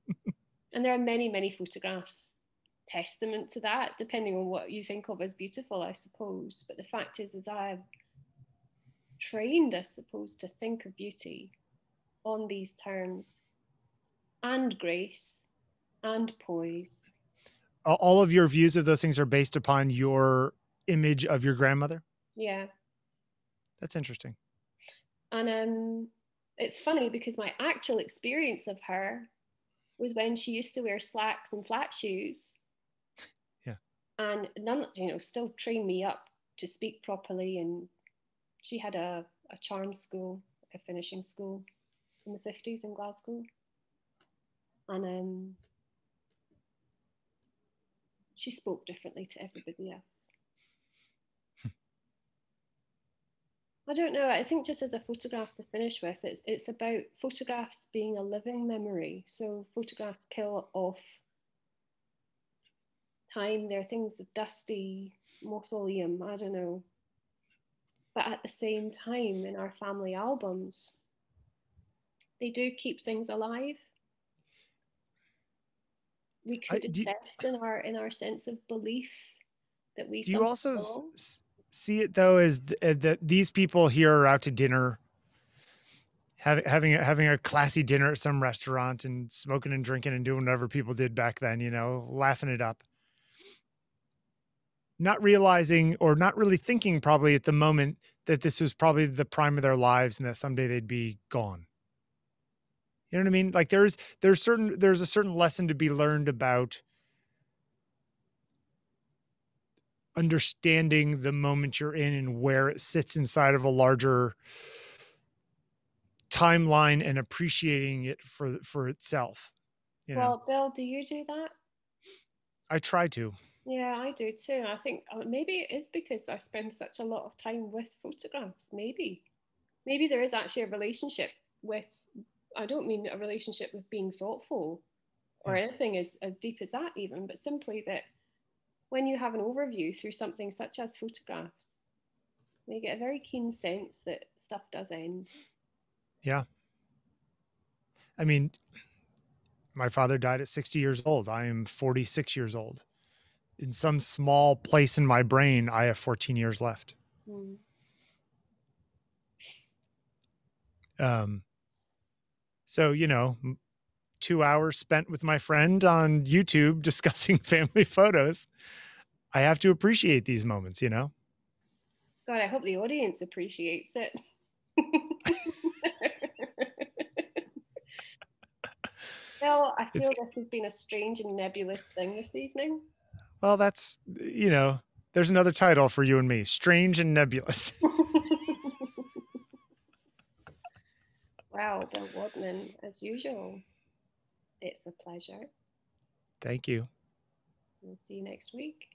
*laughs* and there are many, many photographs testament to that, depending on what you think of as beautiful, I suppose. But the fact is, is I've trained, I suppose, to think of beauty on these terms and grace and poise.
All of your views of those things are based upon your image of your grandmother?
Yeah.
That's interesting.
And um, it's funny because my actual experience of her was when she used to wear slacks and flat shoes. *laughs*
Yeah.
And none, you know, still trained me up to speak properly. And she had a, a charm school, a finishing school in the 50s in Glasgow. And um, she spoke differently to everybody else. Hmm. I don't know. I think just as a photograph to finish with, it's, it's about photographs being a living memory. So photographs kill off time. There are things of dusty mausoleum. I don't know. But at the same time, in our family albums, they do keep things alive. We could I, invest you, in our in our sense of belief that we.
Do you also s- see it though as th- uh, that these people here are out to dinner, having having a, having a classy dinner at some restaurant and smoking and drinking and doing whatever people did back then, you know, laughing it up not realizing or not really thinking probably at the moment that this was probably the prime of their lives and that someday they'd be gone. You know what I mean? Like there's there's certain there's a certain lesson to be learned about understanding the moment you're in and where it sits inside of a larger timeline and appreciating it for for itself.
You know? Well, Bill, do you do that?
I try to.
Yeah, I do too. I think uh, maybe it is because I spend such a lot of time with photographs. Maybe, maybe there is actually a relationship with. I don't mean a relationship with being thoughtful, or anything as as deep as that even, but simply that when you have an overview through something such as photographs, you get a very keen sense that stuff does end.
Yeah. I mean, my father died at 60 years old. I am 46 years old in some small place in my brain, I have 14 years left. Mm. Um, so, you know, two hours spent with my friend on YouTube *laughs* discussing *laughs* family photos. I have to appreciate these moments, you know?
God, I hope the audience appreciates it. well, I *laughs* feel it's... this has been a strange and nebulous thing this evening.
Well, that's, you know, there's another title for you and me Strange and Nebulous.
Wow, Bill Wadman, as usual. It's a pleasure.
Thank you.
We'll see you next week.